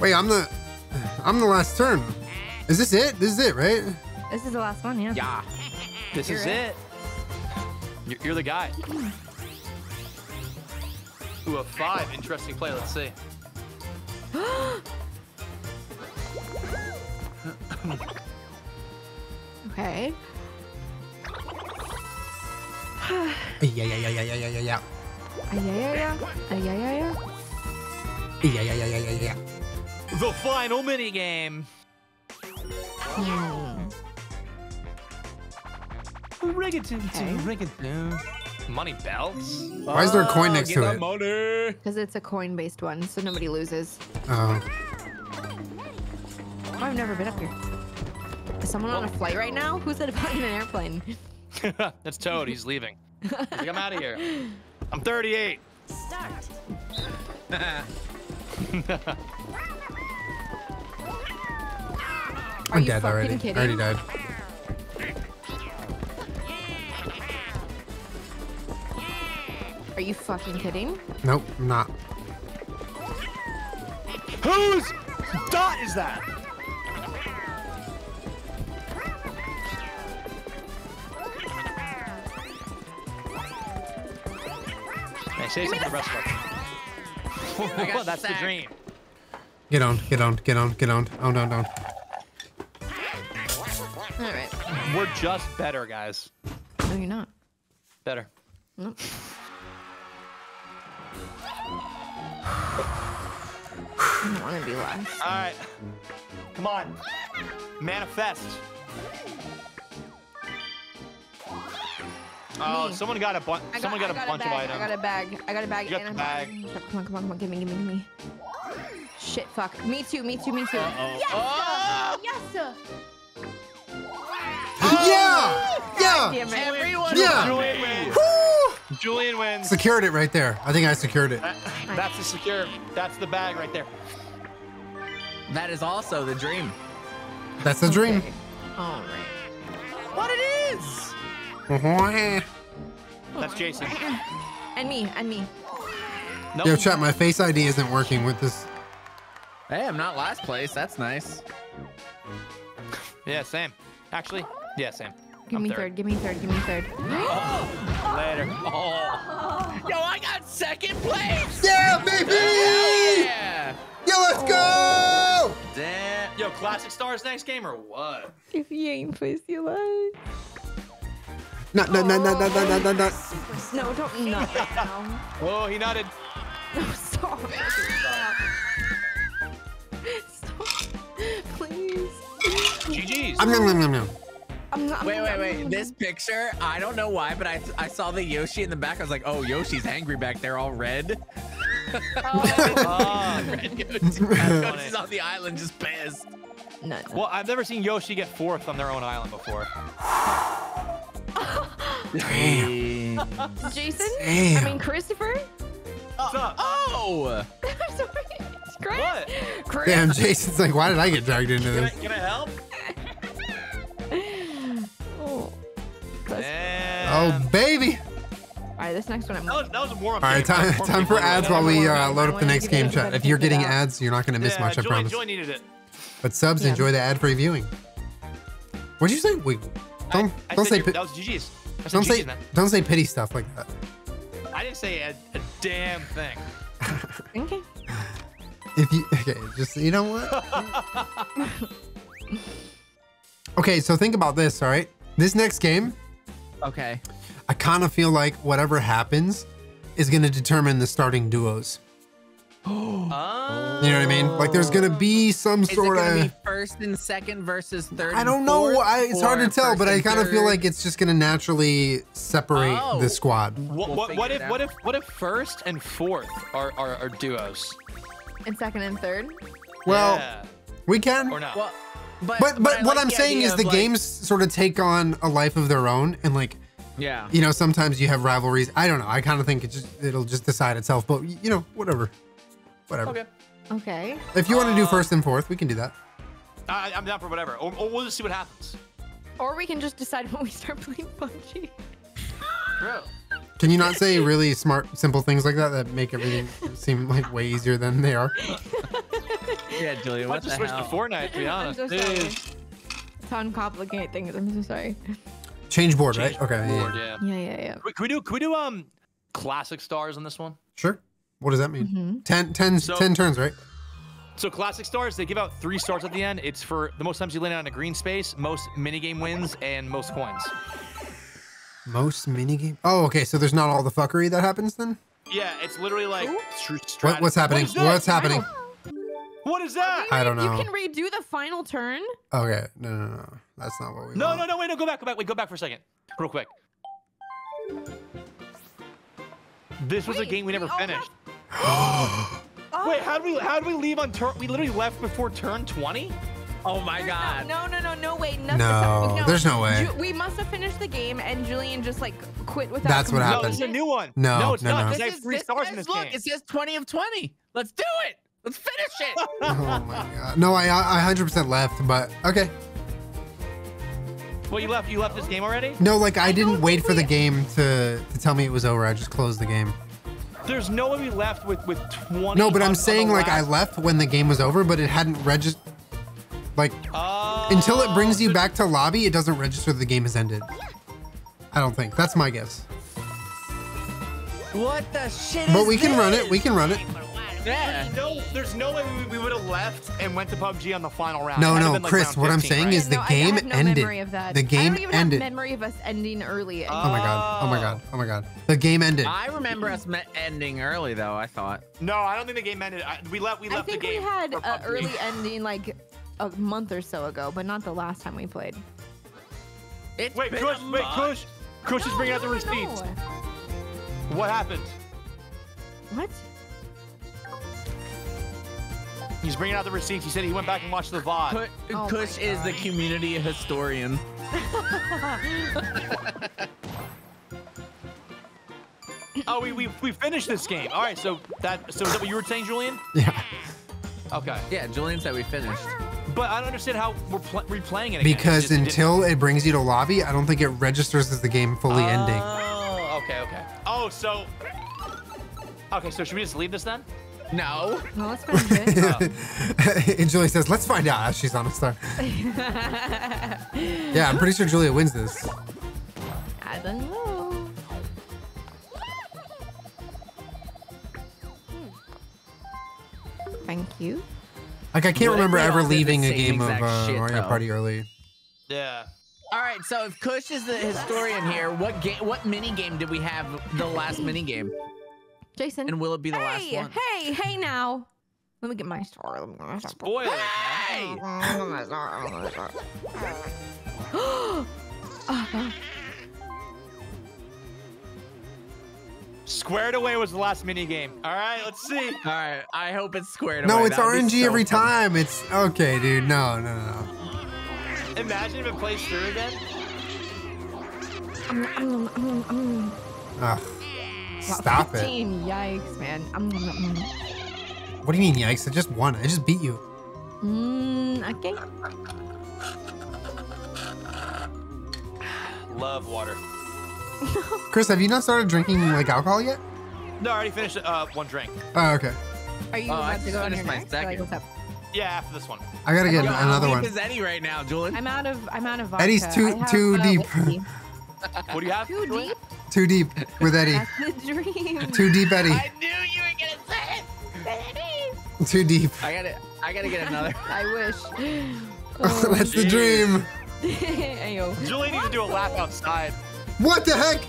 Wait, I'm the, I'm the last turn. Is this it? This is it, right? This is the last one, yeah. Yeah. (laughs) This is You're it. You're, you're the guy. Ooh, a five. Interesting play. Let's see. Okay. Yeah, yeah, yeah, yeah, yeah, yeah, yeah, yeah. Ay. Yeah, yeah, yeah, yeah, yeah, yeah. The final mini game. Okay. Money belts. Why is there a coin ah, next to it? Because it's a coin-based one, so nobody loses. Oh. Oh, I've never been up here. Is someone on a flight right now? Who's it about in an airplane? (laughs) That's Toad. He's leaving. He's like, I'm out of here. (laughs) I'm 38. (laughs) Are I'm dead already. kidding? I already died. Are you fucking kidding? Nope, I'm not. Whose dot is that? Hey, say something to the rest of us. got That's the dream. Get on, get on, get on, get on. Oh, no, no. All right. We're just better, guys. No, you're not. Better. Nope. I don't want to be last. All right. Come on. Manifest. Oh, Me. someone got a bunch. I got, Someone got, I a bunch bag. of items. I got a bag. I got a bag. You got and the a bag. Come on, come on, come on. Give me, give me, give me. Shit, fuck. Me too, me too, me too. Uh-oh. Yes, Oh! sir. Yes, sir. Yeah! Oh! Yeah! Damn it. Everyone Yeah. Julien wins. Woo! Julien wins. Secured it right there. I think I secured it. That- that's the secure. That's the bag right there. That is also the dream. That's the dream. Okay. All right. What it is? Mm-hmm. That's Jason. (clears throat) And me, and me. Nope. Yo, chat, my face ID isn't working with this. Hey, I'm not last place. That's nice. Yeah, same. Actually, yeah, same. Give I'm me third. third. Give me third. Give me third. (gasps) later. Oh. Yo, I got second place. Yeah, baby. Yeah. Yo, let's oh. go. Damn. Yo, Classic Stars next game or what? If you ain't first, you lie. No, no, no, no, no, no, no, no. No, don't nut right now. Oh, he nodded. No, stop. stop. stop. Please. GG's. I'm, no, no, no, no. I'm not. Wait, wait, wait. This picture, I don't know why, but I I saw the Yoshi in the back. I was like, oh, Yoshi's angry back there, all red. (laughs) oh, (laughs) red Yoshi. Yoshi's on the island, just pissed. No, no. well, I've never seen Yoshi get fourth on their own island before. Damn. (laughs) Jason? Damn. I mean, Christopher? What's up? Oh. I'm oh! sorry. Chris? What? Chris? Damn, Jason's like, why did I get dragged into Can I, this? can I help? Oh. That's- Oh, baby. All right, this next one I'm That was, that was a warm-up All right, game. time, time for for ads while we uh, load up the next game chat. If you're getting ads, you're not going to miss yeah, much, I Julien, promise. Julien needed it. But subs, Yeah. enjoy the ad-free viewing. What'd you say? Wait, don't I don't said say you- that was GG's. I said don't GG's, say man. don't say pity stuff like that. I didn't say a, a damn thing. Okay. (laughs) If you okay, just you know what? (laughs) okay, so think about this. All right, this next game, Okay. I kind of feel like whatever happens is going to determine the starting duos. Ah. (gasps) You know what I mean? Like, there's going to be some Is it sort gonna be of. first and second versus third? I don't know. fourth, I, it's hard to tell, but I kind of feel like it's just going to naturally separate Oh. the squad. What, We'll what, what if out. what if what if first and fourth are are, are duos? And second and third? Well, Yeah. we can. or not? Well, but But but what like I'm saying is the like- games sort of take on a life of their own, and like Yeah. you know, sometimes you have rivalries. I don't know. I kind of think it just it'll just decide itself. But you know, whatever, whatever. okay. Okay. If you want to do Uh, first and fourth, we can do that. I, I'm down for whatever. Or, or we'll just see what happens. Or we can just decide (laughs) when we start playing PUBG. Bro. Can you not say really smart, simple things like that that make everything seem like way easier than they are? (laughs) Yeah, Julia. I What just the switched to? Fortnite, to be I'm honest. so sorry. Jeez. It's uncomplicate things. I'm so sorry. Change board, Change right? Okay, yeah, board, yeah. yeah. Yeah, yeah, yeah. Can we, can we do can we do um classic stars on this one? Sure. What does that mean? Mm-hmm. Ten, ten, So- 10 turns, right? So classic stars, they give out three stars at the end. It's for the most times you land on a green space, most minigame wins, and most coins. Most minigame. Oh, okay. So there's not all the fuckery that happens then. Yeah, it's literally like What, what's happening? What is, that? what's happening? What is that? I don't know. You can redo the final turn. Okay, no, no, no. That's not what we. No, want. no, no, wait, no, go back, go back, wait, go back for a second, real quick. This was a game we never we all finished. Oh, (gasps) Wait, how did we how did we leave on turn? We literally left before turn 20. Oh my there's god. No, no, no, no, wait. No, No, there's no way. Ju- we must have finished the game, and Julien just like quit without. That's what happened. this is a new one. No, no, it's no, not. no. because I This have is- three this stars says- in this look, game. it says 20 of 20. Let's do it. Let's finish it. (laughs) Oh my god. No, I I 100% left, but okay. Well, you left. You left this game already. No, like I didn't wait think for the game to to tell me it was over. I just closed the game. There's no way we left with with 20. No, but I'm saying the like I left when the game was over, but it hadn't registered. Like Oh, until it brings oh, you back to lobby, it doesn't register the game has ended. I don't think. That's my guess. What the shit But is we can run it. We can run it. For a while. Yeah. No, there's no way we, we would have left and went to PUBG on the final round. No, It had to no, like, Chris, round what I'm saying right? is the no, I- game I have no ended. Memory of that. The game I don't even ended. have memory of us ending early. Oh my god. Oh my god. Oh my god. The game ended. I remember us ending early though. I thought. No, I don't think the game ended. I, we left. We left. I think the we had an early ending like a month or so ago, but not the last time we played. It's Wait, been Kush, wait, month. Kush. Kush is No, bringing out the receipts. no. What happened? What? He's bringing out the receipts. He said he went back and watched the VOD. Ku- Oh Kush is the community historian. (laughs) Oh, we, we we finished this game. All right, so that so is that what you were saying, Julien? Yeah. (laughs) Okay, Yeah, Julien said we finished. but I don't understand how we're pl- replaying it again. It Because just didn't- until it brings you to lobby, I don't think it registers as the game fully ending. Oh, okay, okay. Oh, so okay, so should we just leave this then? No. Well, let's find it. And Julia says, let's find out she's on a star. (laughs) Yeah, I'm pretty sure Julia wins this. I don't know. Thank you. Like, I can't What remember ever leaving a game of uh, shit, Mario though? Party early. Yeah. All right, so if Kush is the historian here, what game, what mini game did we have the last mini game, Jason. and will it be the last one? hey, hey now. Let me get my star. Let me get my star. Spoilers. Hey! Oh, (gasps) Squared away was the last mini game. All right, let's see. All right, I hope it's squared No, away. it's That would RNG so every funny. time. It's okay, dude. No, no, no. Imagine if it plays through again. Ugh. Stop it. Yikes, man. Mm, What do you mean, yikes? I just won. I just beat you. mm, okay. Love water. (laughs) Chris, have you not started drinking like alcohol yet? No, I already finished uh, one drink. Oh, okay. Are you Oh, I about to just go on your my next? Like, second. what's up? Yeah, after this one. I gotta get Yo, how another one. is Eddy right now, Julien? I'm out of I'm out of vodka. Eddy's too- have, too uh, deep. What do you have? Too deep? Too deep with Eddy. That's the dream. Too deep, Eddy. I knew you were gonna say it. Eddy! Too deep. I gotta, I gotta get another. (laughs) I wish. Oh, (laughs) That's the dream. (laughs) Ayo. Julia needs to do a lap outside. What the heck?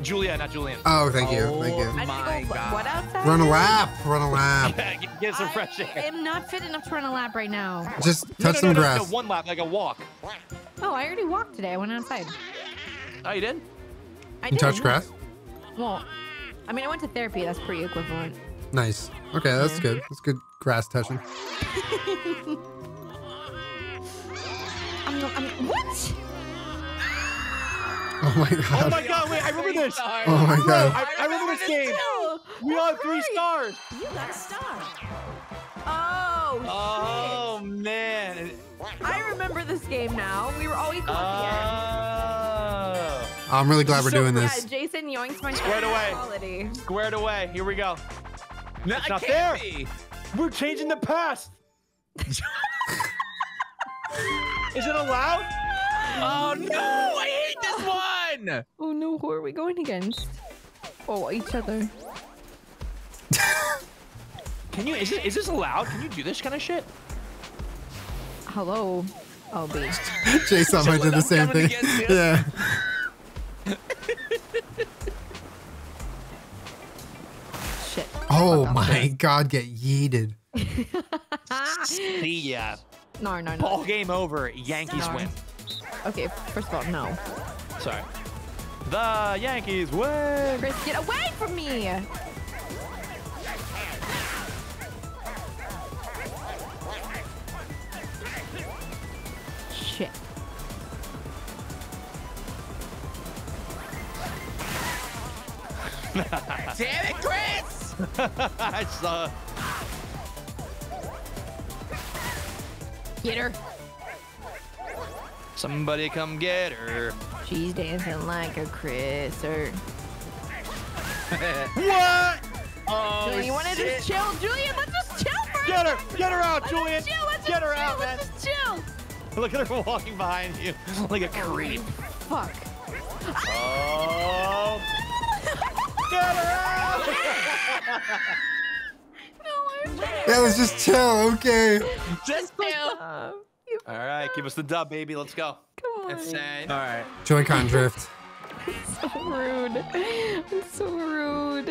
Julia, not Julien. Oh, thank you. Oh Thank you. I need to My go, God. What outside? Run a lap. Run a lap. get, get some fresh air. I am not fit enough to run a lap right now. Just touch no, some no, no, grass. No, one lap, like a walk. Oh, I already walked today. I went outside. Oh, you did? I You did. touch grass? Well, I mean, I went to therapy. That's pretty equivalent. Nice. Okay, that's Yeah. good. That's good grass touching. I'm, (laughs) um, I'm, um, what? Oh my oh god. Oh my god, wait, I remember this. (laughs) Oh my god. I, I remember this game. Oh, We all have three stars. you got a star. Oh, Oh, man. Shit. I remember this game now. We were always equal at Oh. I'm really glad we're So- doing the end. this. Yeah, Jason yoinks my Squared away. quality. Squared away. Here we go. No, It's not can't there. be. We're changing the past. (laughs) Is it allowed? Oh no! I hate this one. Oh no, who are we going against? Oh, each other. Can you? Is this, is this allowed? Can you do this kind of shit? Hello, OB. Chase on might do the same thing. to get you. Yeah. Shit. Oh Fuck off. my god, get yeeted. See ya. No, no, no. Ball game over. Yankees Darn. win. Okay, first of all, no. Sorry. The Yankees win. Chris, get away from me! (laughs) Damn it, Chris! (laughs) I saw. Get her. Somebody come get her. She's dancing like a Chris or. (laughs) What? Oh, Julien, you want to just chill? Julien, let's just chill for Get her! second. Get her out, Let's Julien! just chill. Let's Get her chill. out, man! Let's just chill. Look at her walking behind you like a creep. Fuck. Oh! Get her out! (laughs) No, I'm That was just chill, okay. Just chill. All right, give us the dub, baby. Let's go. come on. Insane. All right. Joy-Con drift. so rude. I'm so rude.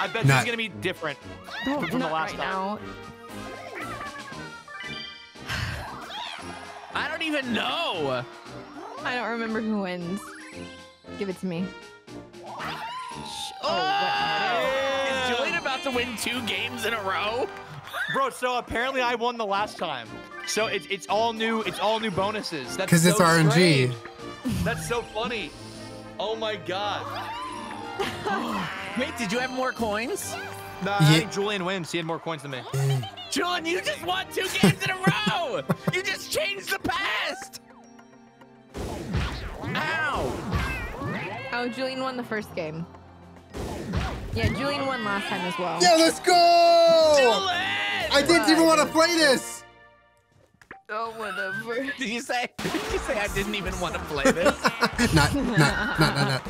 I bet Not- she's gonna be different Don't, from the last right time. now. I don't even know. I don't remember who wins. Give it to me. Oh, oh! is Julien about to win two games in a row? (laughs) Bro, so apparently I won the last time. So it's it's all new. It's all new bonuses. That's Because it's so RNG. strange. (laughs) That's so funny. Oh my god. (gasps) Wait, did you have more coins? Nah, Yeah. I think Julien wins. He had more coins than me. Julien, you just won two games in a row. You just changed the past. Ow. Oh, Julien won the first game. Yeah, Julien won last time as well. Yeah, let's go! Julien! I didn't even want to play this. Oh, whatever. Did you say? Did you say I didn't even want to play this? (laughs) not, not, not, not, not.